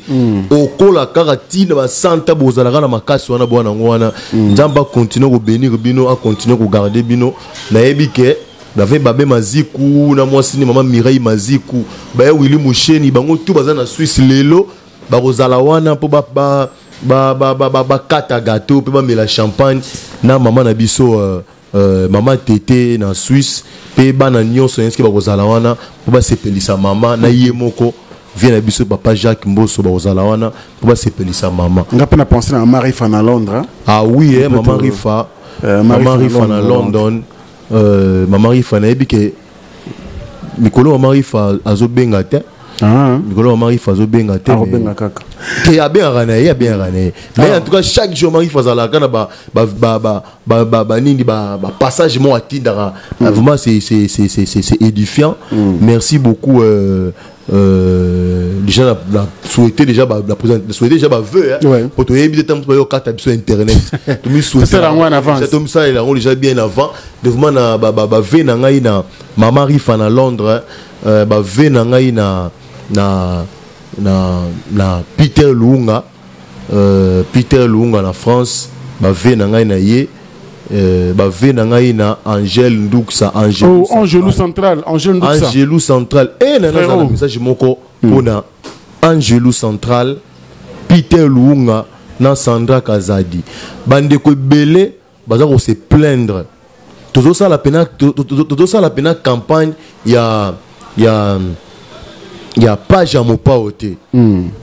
A: Okola kaka ntina basanta bozalaka na makasi wana bwana yango wana nzambe akontinue kobénir bino akontinue kogarde bino. Nayebi ke bave babe maziku na mwasi ni mama mirai maziku baya wili musheni bango tu baza na swisse lelo. Bakozala wana mpo bakata ba, ba, ba, ba, bakata gato mpe bamela champagne. Na mama na biso uh, uh, mama tete na swisse mpe bana nyonso eske bakozala wana? Mpo basepelisa mama na ye moko. Vie na biso papa jacques mboso bakozala wana. Mpo basepelisa mama
B: nga mpe na pensé na mama rifa na londres hein?
A: ah oui eh, mama
B: Peut-être,
A: rifa.
B: euh,
A: mama
B: Mama Rifa na
A: london. Euh, mama rifa nayebi ke mikolo mama rifa azobenga te likolo ya marif azobenga te
B: ah,
A: te mais ah. en tout cas chaque jour c'est édifiant. Mm. Merci beaucoup euh, euh, déjà déjà la souhaiter déjà bah, bah, vœu hein.
B: ouais.
A: pour toi temps pour sur internet.
B: Ça. En avance.
A: Ça déjà bien avant. Londres na na, na peter lunga euh, peter lunga na france bave na ngai na ye euh, bave na ngai na angèle nduksa
B: oh, angelou central angel
A: angelou central. E na naza na message moko mpona angelou central peter lunga na sandra kazadi. Bandeko ebele baza kose plaindre. Tozosala pena to- to- to- tozosala pena campagne ya ya ya page ya mopao te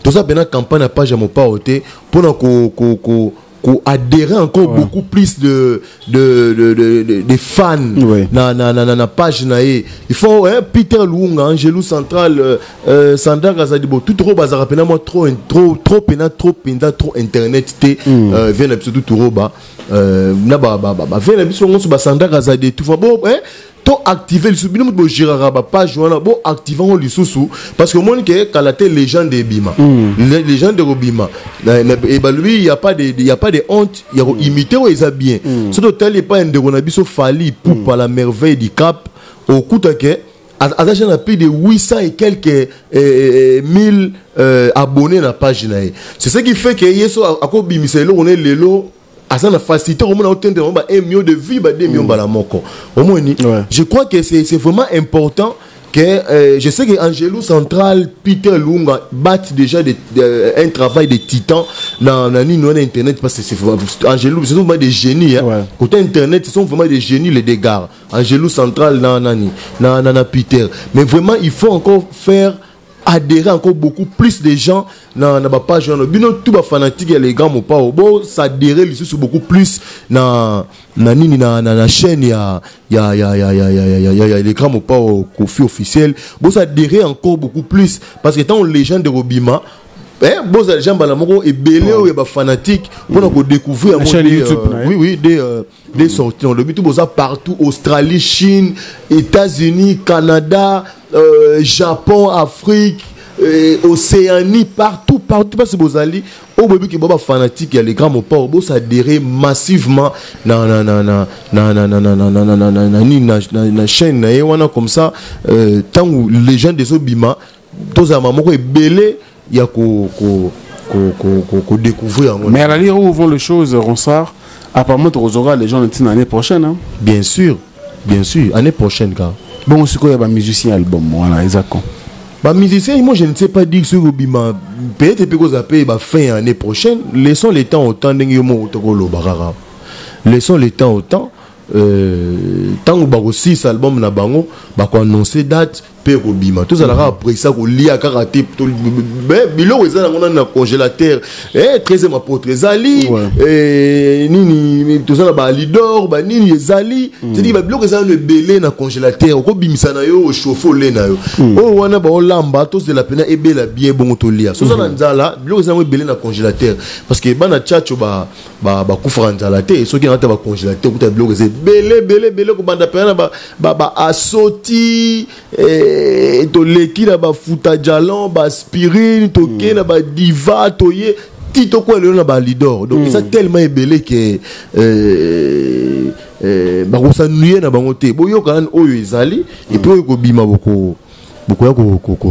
A: toza pena campagne ya page ya mopao te mpona ko, ko, ko, ko adhérer encore beaucoup plus de, de, de, de, de, de fans.
B: Ouais.
A: na, na, na, na, na page na ye. Il faut hein, peter lunga angelou central euh, euh, sandra kazadi bo tout ro bazalaka pena mwa trop, trop, trop pena trop mpenza trop internet te euh, vie na biso tuturoba euh, na ba- ba- ba- bavie na biso nyonso basandra kazadi etufa bo hein, to activer lisusu bino moto bogéraka bapage wana bo active yango lisusu parce que omoni ke kala te légende ebima Le- légende ekobima e balobi y a pas de y a pas de honte. Ya koimite oyo eza bien. Soki otali epai ya ndeko na biso fali pupa la merveille du cap. Okuta ke az- aza déjà na plus de 800 et quelques euh, euh, 1000 euh, abonnés na page na ye c'est ce qui fait que ye so akobimisa eloko na ye lelo aza na facilité komona otendela ba 1 million de vues ba 2 millions mbala moko omoni je crois que c'est vraiment important que euh, je sais que Angelou Central, Peter Lunga battent déjà des- de- un travail de titan dans la ligne internet parce que c'est Angelou, ce sont vraiment des génies. Hein.
B: Ouais.
A: Côté internet, ce sont vraiment des génies les dégâts. Angelou Central, na, nani, na, na, na, Peter. Mais vraiment, il faut encore faire adhérer encore beaucoup plus de gens na ba page wana bino tout ba fanatique ya les grands mopa bo s'adhérer lisusu beaucoup plus na na chaîne ya ya ya les grands mopa Kofi officiel. Bo s'adhérer encore beaucoup plus. Parce que tant les gens de Robima bozala jean mbala moko ebele oyo bafanatique mpona oui oui de sorti olobi tu boza partout australie chine états-unis canada japon afrique océanie partout partout mpasi bozali oyo boyebiki bo bafanatique ya legrand massivement na na comme ça ko ko ko kodécouvrir yango
B: Mais à la lire où vont les choses, Ronsard, apparemment, tu auras les gens l'année prochaine. Hein.
A: bien sûr bien sûr année prochaine car
B: Bon, aussi, il y a un musicien album. Voilà, exactement.
A: Bah, musicien, moi je ne sais pas dire ce que bima peut-être que vous appelez bah, fin année prochaine. Laissons le temps au temps. Laissons le temps au temps. Euh, tant que bako 6 album na bango bako annoncer date mpe kobima. Tozalaka mhm. apresa kolia kaka te biloko eza nango nani na congélateur. Eh, eh, nini toza na banini ezali. Mhm. Nano ebele na congélateur okobimisa na yo ochauffe ole na yo. Mhm. Oyo wana baolamba tozela pena ebela bien bongo tolia. Soza na nzala biloko eza congélateur. Parce que bana tchacho bakufaka nzala te soki nanga te bacongélateur ebele na baasoti ba, ba, eh, toleki na bafuta jalon baaspirine toke na badiva toye ti tokoya lelo na balidor donc eza tellement ebele ke euh, euh, bakosanuye na bango te. Boyoka nani oyo ezali epuis oyo kobima boko bokoya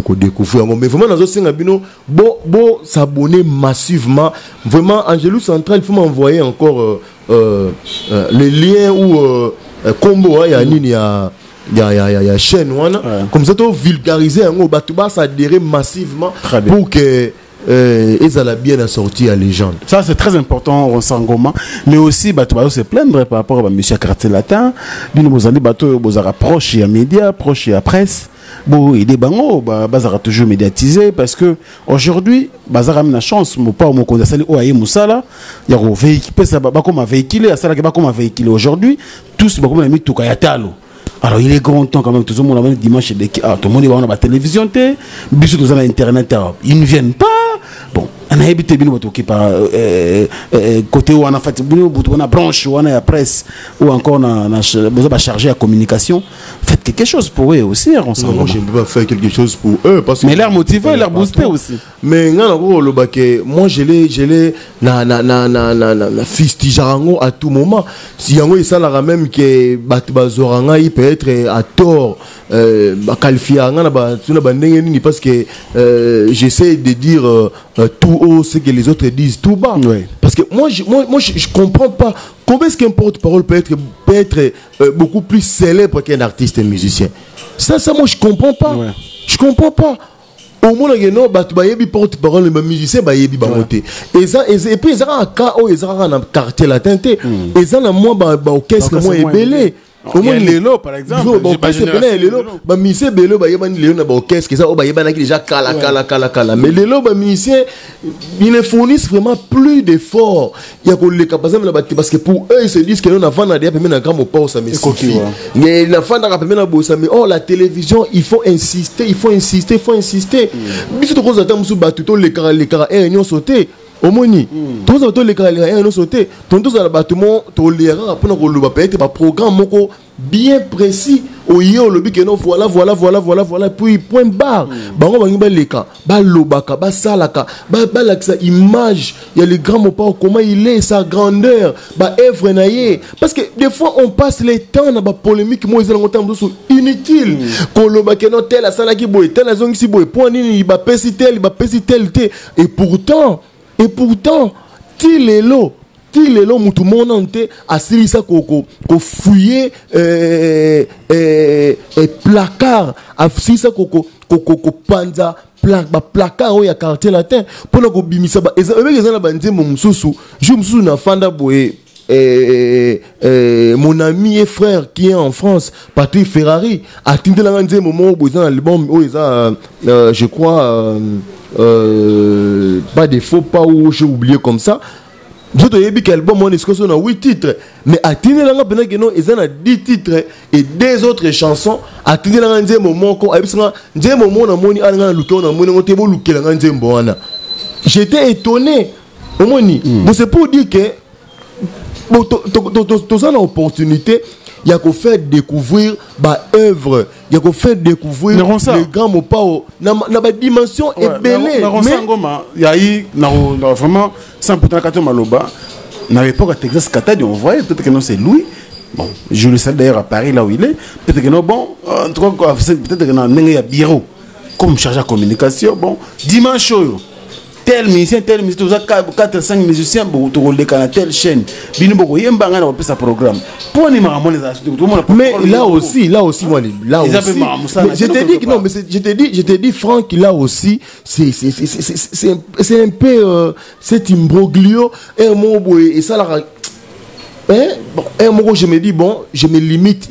A: kodécouvrir yango. Mais vraiment nazosenga bino bo bo s'abonner massivement. Vraiment angelus central il faut m'envoyer encore euh, euh, euh, le lien ou euh, euh, combo hein, ya nini ya ya ya ya ya chaîne wana
B: Ouais.
A: comme ça to vulgariser yango bato basadhérer massivement pour que euh, ezala bien assorti ya légende
B: Ça, c'est très important, Ronsangoma. Mais aussi, tu vas se plaindre par rapport à monsieur quartier latin. Bino bozali bato bozara proche ya média, proche ya presse. Bon, et des bango, bazara toujours médiatisé parce que aujourd'hui, bazara a la chance, mon pas mon condensé au aïe moussala, ya ko véhicule, ça, bah, comme un véhicule, à ça, là, bah, comme un véhicule. Aujourd'hui, tous, bah, comme on a mis tout kayatalo. Alors il est grand temps quand même, tout le monde a dimanche, des- ah, tout le monde est dans la télévision, té, bisous, tout ça, internet, ils ne viennent pas. Bon, on a évité bino bato par euh, euh, côté où on a fait bino bato on a branche ou on a presse ou encore on a besoin de charger la communication. Faites quelque chose pour eux aussi, s'en
A: moi je ne peux pas faire quelque chose pour eux parce que
B: Mais l'air motivé, l'air boosté aussi.
A: mais nga na koloba ke moi je l'ai je l'ai na na na na na na, na fistijaka yango à tout moment si yango esalaka même ke bato bazwaka ngai peut-être à tort euh, baqualifiaka nga na bandenge nini parce que euh, j'essaie de dire euh, euh, tout Oh, ce que les autres disent tout bas. Parce que moi, je, moi, je, comprends pas comment est-ce qu'un porte-parole peut être, euh, beaucoup plus célèbre qu'un artiste et musicien. Ça, ça, moi, je comprends pas. Je comprends pas. Au moins, il y a des bah, porte-parole, mais musicien. Bah, bah, et puis, il y a un cas
B: oh,
A: où
B: il
A: un
B: quartier latin. Et a Lelo,
A: baorchestre
B: génération
A: lelo. Bamusicien ebele bayebani lelo na baorchestre eza oyo bayebanaki déjà kala kala kala kala mais lelo bamusicien ils ne fournissent vraiment plus d'efforts. Ya koleka par exemple na bato parce que pour eux ils se disent que no navanda deya pembe na grand mopao ça me suffit nafandaka pembe na bosa mais oh la télévision il faut insister il faut insister il faut insister. Biso tokozala ta mosusu bato tolekaka lekaka ere nyonso te omoni. Tokozala tolekaka lekaka ere nyonso te. Tono tozala bato mo toleka kaka mpona koloba peut-être baprogramme moko bien précis. Oye olobi keno voilà voilà voilà voilà voilà. Puis point barre. Bango bangi baleka balobaka basalaka ba- balakisa image ya le grand mopao comment il est sa grandeur baœuvre na ye. Parce que des fois on passe le temps na bapolémique mo eza nango ntango mosusu inutile. Koloba keno tel asalaki boye tel azongisi boye mpo nini bapesi tel bapesi tel te. Et pourtant et pourtant ti lelo ti lelo mutu moko nanu te asilisa kofuye eh, eh, eh, placard asilisa kopanza baplacard oyo ya quartier latin mpona kobimisa ebeki eza na banzembo mosusu jour mosusu nafanda boye eh, mon ami et frère qui est en France, Patrick Ferrari, a tinté la un moment où ils ont un album où ils ont, euh, je crois, pas des faux pas où j'ai oublié comme ça. Nous avons dit que l'album a 8 titres, mais à ils ont 10 titres et des autres chansons. À Tine Langa, ils ont un moment où ils ont un moment où ils ont un moment où J'étais étonné. C'est pour dire que toza na opportunité ya kofaire découvrir baœuvre ya kofaire découvrir le grand mopao. Na, badimension ebele
B: ngoma na- vraiment sans pourtant kato maloba na l'époque à Texas Katadi on voyait peut-être que non c'est lui. Bon je le sais d'ailleurs à Paris là où il est. Peut-être que non bon en tout cas peut-être que non ndenge ya bureau comme chargé de communication bon dimanche tel musicien tel musicien toza 4 5 musiciens tokoleka na telle chaîne bino bokoyembanga na bapesa programme mpo ni makambo wana ezala soki tomona
A: mais là aussi là aussi moi là aussi je te dis que non mais je te dis je te dis Franck là aussi c'est c'est un- peu euh, cet imbroglio un mot boy et ça là Hein? Bon, un mot je me dis bon je me limite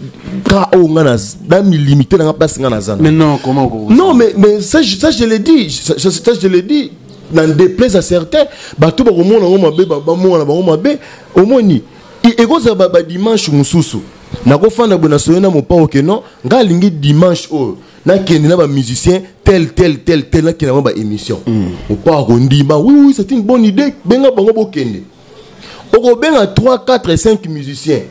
A: ka o ngana dans me limiter dans la place ngana zana
B: mais non comment
A: non, mais, mais ça, je- ça, je l'ai dit. Ça, ça, je l'ai dit. Dans déplaise à certains, bato bakomona ngo mabe bamona bango mabe omoni ekozala ba- badimanche mosusu. Nakofanda boye na mopao ke non alingi dimanche oyo nakende na bamusicien tel tel tel tel nakende bango baémission mopao akondima oui oui c'est une bonne idée benga bango bokende. Okobenga 3 4 5 musiciens.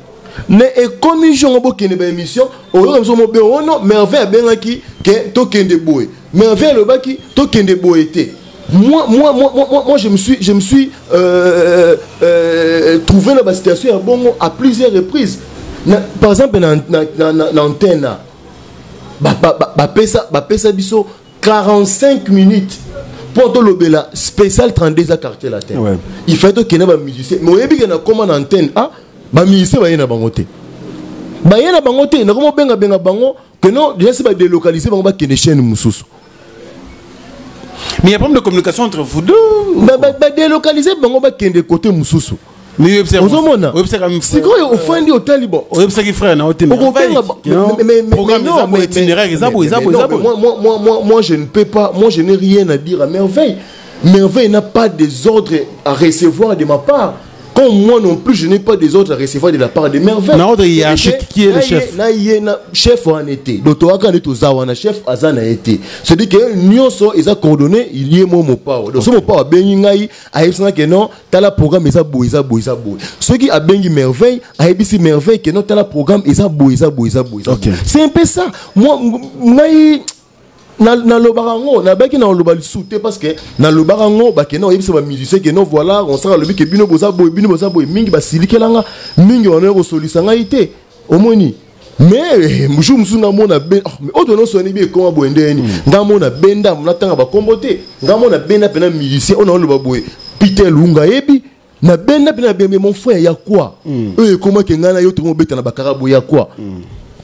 A: Ne ekomi jongo bokende baémission oyoka biso mobe ono merveille abengaki ke tokende boye. Merveille alobaki tokende boye te moi, moi, moi, moi, moi, moi, je me suis, je me suis euh, euh, trouvé dans la situation ya bongo à plusieurs reprises. Na, par exemple na, na, na, na, na antenne na, ba- ba- ba- bapesa bapesa biso 45 minutes. Mpo tolobela spécial 32 eza quartier latin
B: Ouais.
A: il fait tokende bamusicien mais oyebi ke nakoma na antenne a bamusicien baye na bango te. Baye na bango te. Nakoma obengabenga bango ke non déjà si badélocalise bango bakende chaîne mosusu
B: mais il y a problème de communication entre vous deux
A: Ba- ba- badélocalise bango bakende kote mosusu. Ozomona sikoyo ofandi otali moi, je ne peux pas, moi, je n'ai rien à dire à merveille. Merveille n'a pas des ordres à recevoir de ma part. Comme moi non plus, je n'ai pas des ordres à recevoir de la part de merveille.
B: Na ordre hiérarchique, qui est le chef
A: chef en été. Donc, on a to zawana chef azan a été. C'est-à-dire que nyonso ils a coordonné, il y est mon pao. Donc, ce mon a bengi ngai, a yebisana que non, tala programme eza boy, eza boy, eza boy. Ceux qui a bengi merveille, a yebisi merveille que non, tala programme eza boy, eza boy, eza boy, eza
B: Ok.
A: boy. c'est un peu ça moi ngai nalobaka ngo nabaki na oloba lisusu te parce que nalobaka ngo bakende oyebisa bamusicien ke no voilà onsaka lobi ke bino boza boye bino boza boye mingi basilikelanga mingi banoya kosolisa ngai te omoni. Mais jour mosusu ngamona oh, oyo tonosoni bi ekoma boye ndeni ngamona benda natanga bakombo te ngamona benda mpena musicien oyo naoloba boye peter lunga yebi na benda mpe na bembe mon frère ya kwa oyo ekomaki ngai na yo tomobeta na bakara boye ya kwa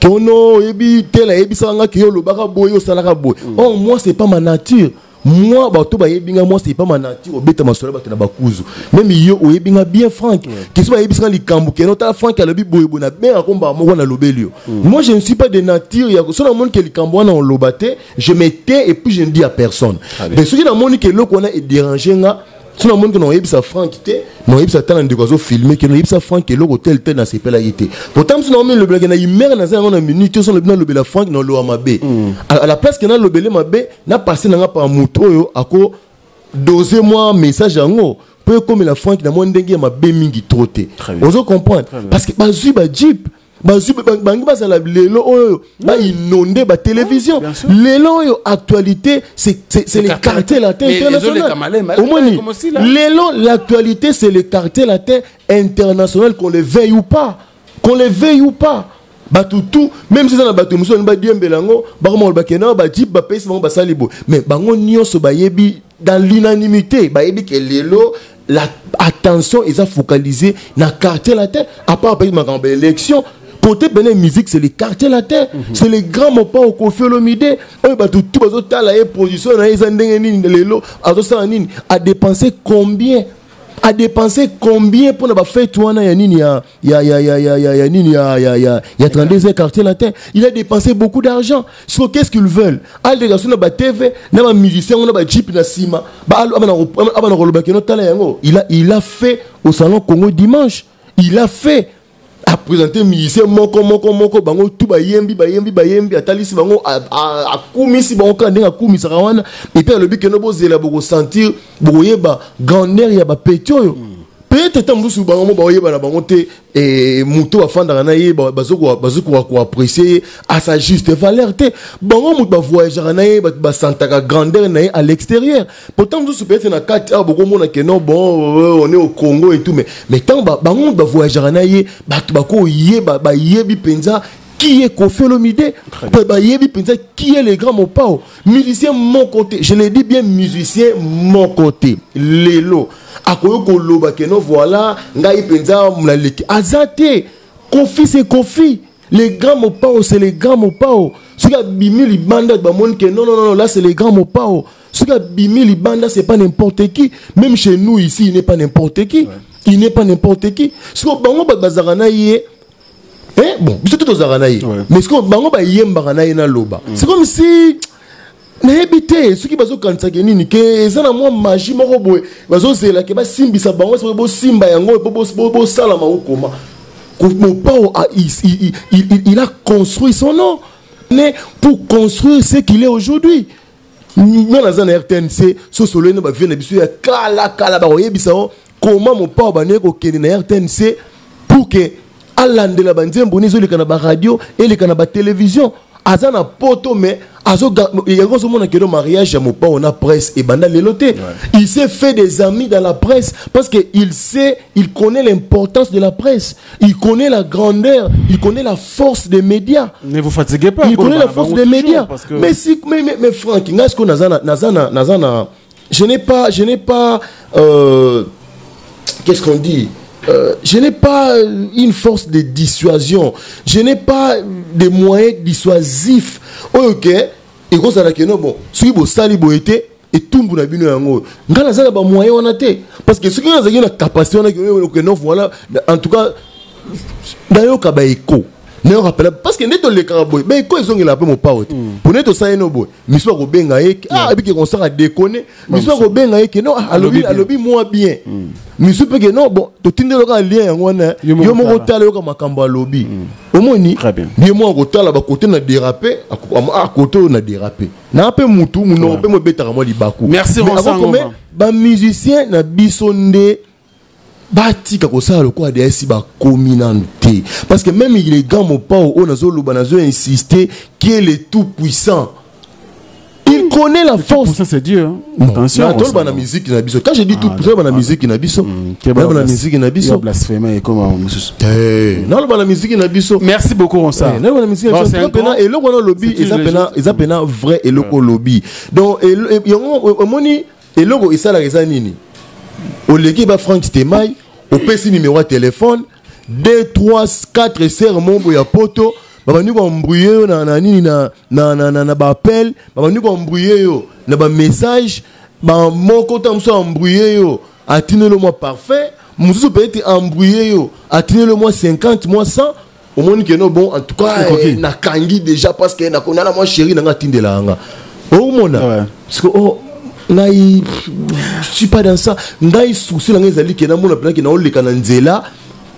A: kono oyebi tela ayebisaka nga ke yo olobaka boye osalaka boye or moi c'est pas ma nature. Moi bato bayebi nga moi c'est pas ma nature. Obeta masolo bato na bakuzu. Même yo oyebi nga bien frank. Keso bayebisaka likambo keno tala frank alobi boye boye nabenga komba moko nalobeli yo moi je ne suis pas de nature ya so namoni ke likambo wana oloba te je me tais et puis je ne dis à personne. Mais soki namoni ke eloko wana edérange nga so namoni ke naoyebisa frank te naoyebisa ta na ndeko azofilme ke naoyebisa frank eloko tel tel nasepelaki te pourtant so naomi lobelaki na imere naza yango na minute so nalobi nalobela frank naloba mabe à la place ke nalobele mabe napase nanga pa motu oyo ako dose mwa message yango mpo ekomela frank na mwa ndenge ya mabe mingi tro te ozo comprendre parce que bazwi bajip bazwi ba- bangi bazala lelo oyo bainonde batélévision
B: bien sûr.
A: lelo oyo actualité c'est les
B: quartier Mais
A: international omoni lelo l'actualité c'est les quartiers latins international qu'on les veille ou pas. Qu'on les veille ou pas. Bato tout même si eza na bato mosusu badiembela yango bakoma bakende na bajip bapesi bango basali boye mais bango nyonso bayebi dans l'unanimité bayebi ke lelo la attention eza focalisée na quartier latin à part peut-être makambo ya élection côté pene musique c'est les quartiers latins c'est les grands mopa okofi olomide. Oyo bato tu bazotala ye position eza ndenge nini lelo azosala nini? Adépense combien? Adépense combien mpona bafete wana ya nini ya, ya, ya, ya, ya, ya, ya nini ya, ya, ya, ya 32 quartier latin il a dépensé beaucoup d'argent. So qu'est-ce qu'ils veulent? Na na na na abana tala yango. Il a, il a fait au salon congo dimanche. Il a fait apresente musicien moko moko moko. Bango tu bayembi bayembi bayembi. Atalisi bango akumisi bango kaka ndenge akumisaka wana. Epuis alobi keno bozela bokosentir bokoyeba grandeur ya bapeti oyo peut-être mosusu bango mo baoyeba na bango te moto afandaka na ye ba- bazokoka bazokoka koapprécie ye à sa juste valeur te bango moto bavoyageaka na ye bato basantaka grandeur na ye à l'extérieur. Pourtant mosusu peut-être na kati awa bokomona bon on est au congo et tout mais mais ntango ba- bango moto bavoyageaka na ye bato bakoyeba bayebi mpenza qui est Kofi Olomide? Ba- bayebi mpenza qui est le grand mopao? Musicien mon côté je le dis bien musicien mon côté lelo akoki koloba ke no voilà ngai mpenza naleki aza te. Kofi c'est kofi. Le grand mopao c'est le grand mopao soki abimi libanda bamoni ke non non non là c'est le grand mopao soki abimi libanda c'est pas n'importe qui. Même chez nous ici il n'est pas n'importe qui. Il n'est pas n'importe qui. Soki bango bazalaka na ye. Eh, bon biso tozalaka na ye.
B: Ouais.
A: mais siko bango bayembaka na ye naloba c'est comme si nayebi te soki bazokanisaka nini? Ke eza na mwa magie moko boye. Bazozela ke basimbisa bango soki bosimba yango po bos- bo- bosala mango koma. Ko- mopao il, a construit son nom. Mais pour construire ce qu'il est aujourd'hui. Nga naza na rtnc so solo ene bavie na biso ya kala kala bakoyebisa o koma mopao bandeki kokende na rtnc pour ke alandela banzembo ni ezoleka na baradio eleka na batelevizio aza na poto me mariage presse te il s'est fait des amis dans la presse parce que il sait il connaît l'importance de la presse il connaît la grandeur il connaît la force des médias
B: Ne vous fatiguez pas.
A: il connaît
B: bah,
A: la force
B: bah,
A: des médias. Mais si, mais, mais, mais Franck, je n'ai pas, je n'ai pas, euh, qu'est-ce qu'on dit Euh, je n'ai pas une force de dissuasion. Je n'ai pas des moyens dissuasifs. Ok. ekozalaki no bon soki bosali boye te etumbu na bino yango. Oyo ngai naza na bamoyen wana te parce que soki nazalaki na capacité wana kende eh, voilà en tout cas nayoka baeko nayoka parce que nde tolekaka boye baeko ezongela mpe mopao te po nde tosala eno boye miso bakobenga ye ke, ah. ebike konsaka dekone miso bakobenga ye ke no ah, alobi mwa bien. miso mpe ke no bon totindelaka lien yango wana
B: Yo moko
A: yo moko
B: tala.
A: tala yoka makambo alobi. Omoni
B: Très bien.
A: ye moko akotala bakote na dérape akote oyo na dérape na mpe mutu munoko mpe mo ebetaka mwa libaku. Bamusicien na biso nde batika kosala lokola deya esi bakomi nanu te. Parce que même les grands mopao oyo nazoloba nazo-insiste qui est le tout puissant il connaît la force.
B: ça, c'est Dieu. hein. Attention.
A: toloba na musique na biso. Quand je dis tout puissant na musique na biso. naloba na musique na biso.
B: Blasphémé un mosusu.
A: Eh, naloba na musique na biso.
B: Merci beaucoup, on
A: Eh, naloba na musique na biso. pena eloko wana olobi eza pena eza pena vrai eloko olobi. Donc e- yango omoni eloko esalaka eza nini? Oleki ba frank temai opesi numéro ya telefone 2 3 4 sermon boya poto babandi koembrouye yo na, na nini na, na, na, na, na bappel babandi koembrouye yo. Na bamessage bamoko mosusu yo. Atineli mwa parfait. Mosusu peut-être embrouye yo. Atineli mwa 50 mwa 100 omoni keno bon en tout cas
B: Ekoki.
A: eh, nakangi déjà parce que nakondana mwa chéri nanga atindela yanga omona
B: Ouais.
A: parce que oh ngai je suis pas dans ça. Ngai souci na ngai ezali ke namona mpena ke naoleka na nzela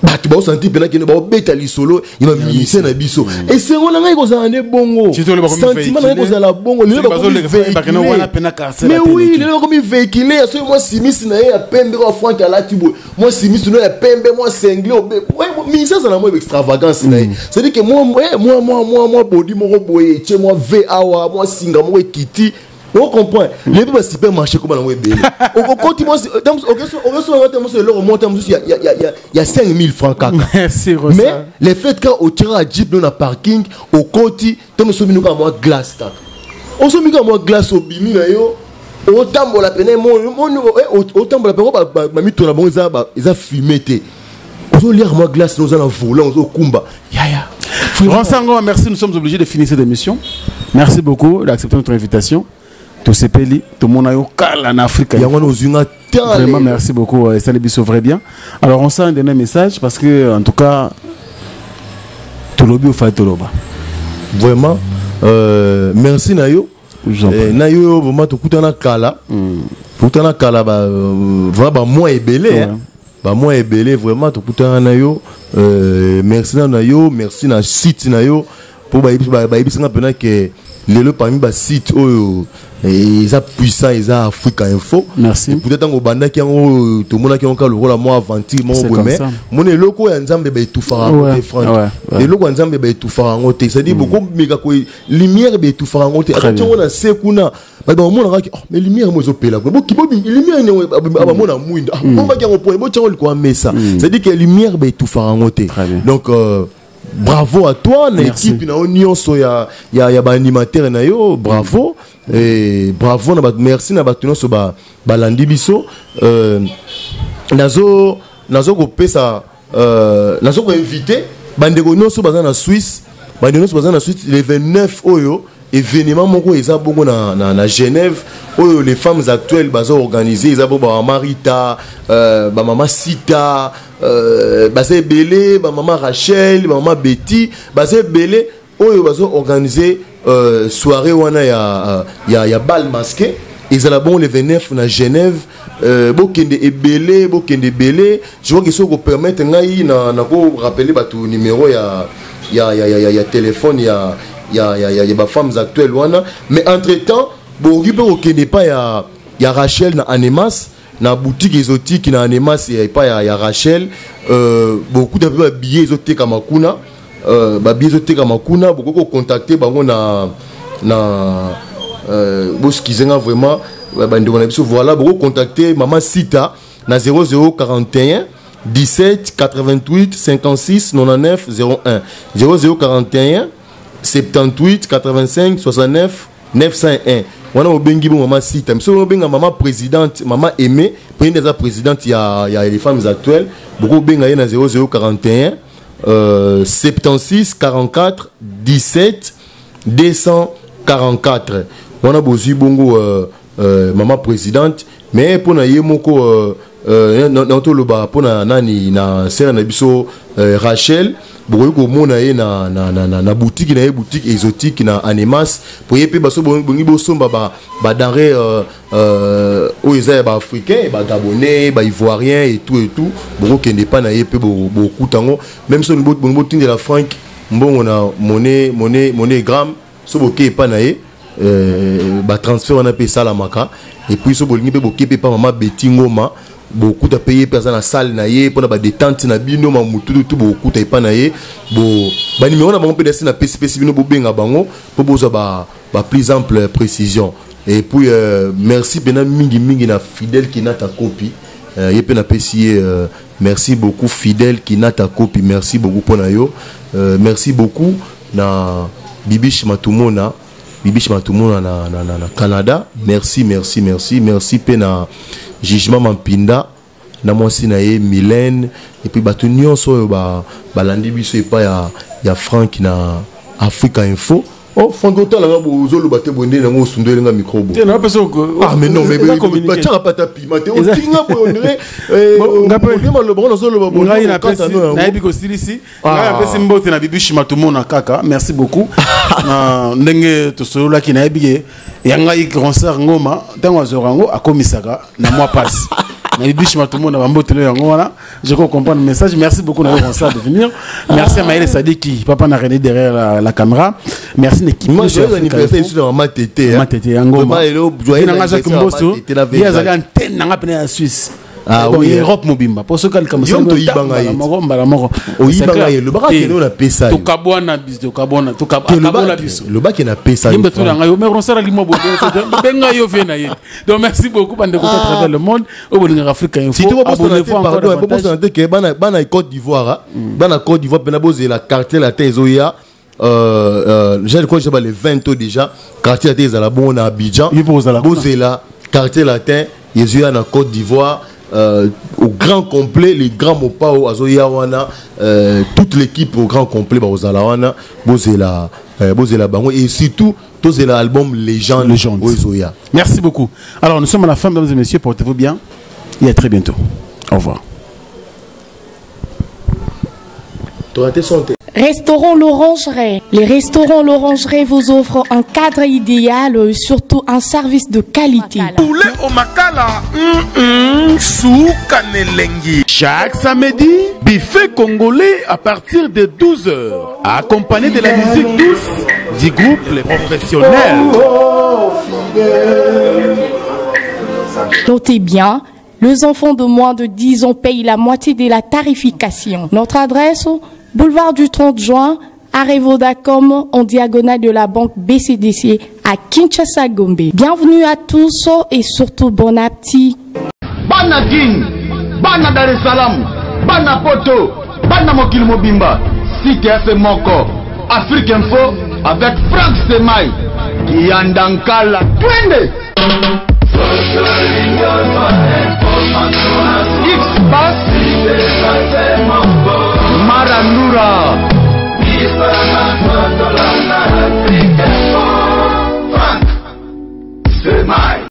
A: bato baosanti mpena kene baobeta lisolo ya bamisie na biso. Esengo na ngai kozala nde bongo. Sentiment na ngai kozala bongo. Lelo
B: Soki
A: bakomi
B: bazoleka fa- bakende wana pena carcel
A: mais
B: ateleki.
A: oui lelo bakomi véhicule soki mwa simisi na ye ya pembe kaka frank alati boye. Mwa simisi no ya pembe mwa sengle ministre azala mwa extravagance na ye. Ke mwa mwa mwa mwa bodi moko boye etie mwa v awa mwa singa moko ekiti ocomprend lebi basupermarché koma nango ebele okokoti okesonga moso eloko moko ta mosusu ya- ya- ya- ya- ya 5000 francs kaka
B: Merci,
A: mais
B: Rosa.
A: le fait ka otiraka jeep no na parking okoti ntango osomi kaka mwa glace kaka osomi kaka mwa glace obimi na yo otambola pene mo- mo- o- otambola pene bamito na bango eza ba- eza fume te ozoliaka mwa glace oza na volant ozokumba yaya
B: Ransango, merci. Nous sommes obligés de finir cette émission. Merci beaucoup d'accepter notre invitation. Tout ce pays, tout le monde a eu en Afrique.
A: yango wana ozwi nga temps
B: Vraiment, merci beaucoup. euh, Ça les bisous vrai bien. Alors, on sent un dernier message parce que, en tout cas, tout le bien fait tout le bas.
A: vraiment euh, merci na yo Eh, na yo vraiment tokutana kala tokutana kala euh, vraiment bamwa ebele hein. bamwa ebele vraiment tokutana na yo euh, merci na na yo merci na site na yo mpo bayebisinga mpena ke lelo parmi basite oyo eza puissant eza africa info peut-être ntango obandaki yango tomonaki yango kaka lokola mwa aventure moko
B: C'est
A: boye
B: comme
A: mais
B: ça.
A: mona eloko oyo ya nzambe baetufaka yango
B: Ouais,
A: te frank
B: ouais, ouais.
A: eloko ya nzambe baetufaka yango te c'est-à-dire bokomeka ko lumière baetufaka yango te
B: Très
A: atati yango na se kuna bato bamonakaki oh, mais lumière mo ezopela kuna lumière yango bamona mwindo Ah, bombaki yango yango likolo ya mesa lumière baetufaka yango te donc euh, bravo à toi na équipe na yo nyonso ya, ya, na yo bravo et bravo na bato merci na bato nyonso ba- balandi biso. Euh, nazo nazo kopesa euh, nazo koinvite bandeko nyonso baza na swisse bandeko nyonso baza na swisse le 29 oyo événement moko eza bongo na, na, na genève oyo les femmes actuelles baza organise eza bongo bamama rita euh, bamama sita euh, baza ebele bamama rachel bamama betty baza ebele oyo baza organise euh, soirée wana ya, ya, ya bal masqué. Ezala bongo le 29 na genève. Euh, bokende ebele bokende ebele je crois que soki kopermettre ngai na, na korapele bato numéro ya, ya, ya, ya, ya, ya telefone ya, ya, ya, ya, ya bafemmes actuelles wana. Mais entre temps bokoki mpe kokende epai ya, ya rachel na anemas. Na boutique exotique na anemas ya epai ya, ya rachel. Euh, bokuta mpe babillet ezotekama kuna euh, babillet ezotekama kuna bokoki kocontacte bango na, na euh, boskize nga vraiment. Ba- bandeko na biso voilà boko contacter mama sita na 0041 17 88 56 99 01 0041 78 85 69 901 wana obengi bo mama sita. Miso obenga mama présidente mama aimé pene eza présidente ya, ya les femmes actuelles. Boko obenga ye na 0041 euh, 76 44 17 244 wana bozwi bongo euh, euh, mama présidente mais mpona ye moko euh, na- na toloba mpona nani na sere na biso euh, rachel bokoki komona ye na, boutique na ye boutique exotique na anemas po ye mpe baso bo- bongi bosomba ba- badenre euh, euh, oyo eza ya baafricain bagabonais baivoirien et tout et tout bokokende epa na ye mpe bo- bokuta yango. Même so bongi botindela frank mbongo na monnaie monnaie monnaie gramme so boke epa na ye euh, batransfert wana mpe esalamaka. Epuis so bolingi mpe boke mpe epa mama beti ngoma bokuta mpe ye mpe aza na salle na ye mpona badetante na bino mamututu tu bokuta epa na ye banimero na bango mpe dasi na pesipesi bino bobenga bango mpo bozwa ba, ba plus ample précision. Et puis euh, merci mpena mingimingi na fidèle kinata kopi euh, ye mpe napesi ye euh, merci beaucoup fidèle kinata kopi merci beaucoup mpona yo. Euh, merci beaucoup na bibish matumona bibish matumona na, na, na, na canada. Merci merci merci merci mpe na jugement mampinda na mwasi na ye milene epuis bato nyonso oyo balandi biso epai ya, ya frank na africa info. Oh, frank otalanga ozoloba te boye ndenge yango osundoelenga micro ah, boyeatiaka pata pima te otinga boyeondiremalobaonazolobaboyebi eh,
B: oh. kosilisi.
A: Ah.
B: Ngai apesi mbote na bibishi matomona kaka merci beaucoup. Ndenge tosololaki nayebi ke ya ngai concert ngoma ntango azwaka yango akomisaka na mwa pasi na bibishi matomona bambotelo yango wana je crois comprendre le message. Merci beaucoup na concert de venir. Merci à Maël Sadiki papa na René derrière la, la caméra. Merci équipe
A: moi
B: Africa
A: anniversaire na mama tete hein.
B: Mama Tete ya ngoma.
A: Vraiment, lelo, joyeux anniversaire Mama Tete na
B: ye
A: Versailles.
B: azalaki antenne nanga Suisse
A: Ah hein.
B: Europe mobimba. Po soki alika
A: Yo moto oyibanga ye.
B: moko mbala moko
A: Oyibanga ye, lobaka kende oyo napesa
B: tokabwana biso tokabwana tokabola biso.
A: lobaki napesa
B: yembe tolanga yo mais ronsala limo bobe benga yo fe na ye donc merci beaucoup bandeko à travers le monde. Au bolingaka afrique info
A: si toko bosana te ke bana côte d'ivoire ah. bana côte d'ivoire mpena bozela quartier latin ezoya euh, euh, je crois que le 20 ans déjà quartier latin ezala bongo na abidjan. Bozela quartier latin ezoya na côte d'ivoire euh, au grand complet les grands mopao azoya wana euh, toute l'équipe au grand complet bazala wana bozela euh, bozela bango et surtout tozela album légende
B: Légende.
A: ezoya
B: merci beaucoup. Alors nous sommes à la fin mesdames et messieurs portez-vous bien et à très bientôt. Au revoir
D: Restaurant L'Orangerie. Les restaurants L'Orangerie vous offrent un cadre idéal, euh, surtout un service de qualité.
E: poulet au makala suka nelengi chaque samedi buffet congolais à partir de 12h accompagné de la musique douce du groupe Les Professionnels.
D: Notez bien, les enfants de moins de 10 ans payent la moitié de la tarification. Notre adresse, boulevard du 30 juin, Arevodacom, en diagonale de la banque BCDC à Kinshasa Gombe. Bienvenue à tous et surtout bon appétit.
C: bana king bana dar es salaam bana poto bana mokili mobimba efe moko afrique info avec frank semai kiyandankala twende tan dura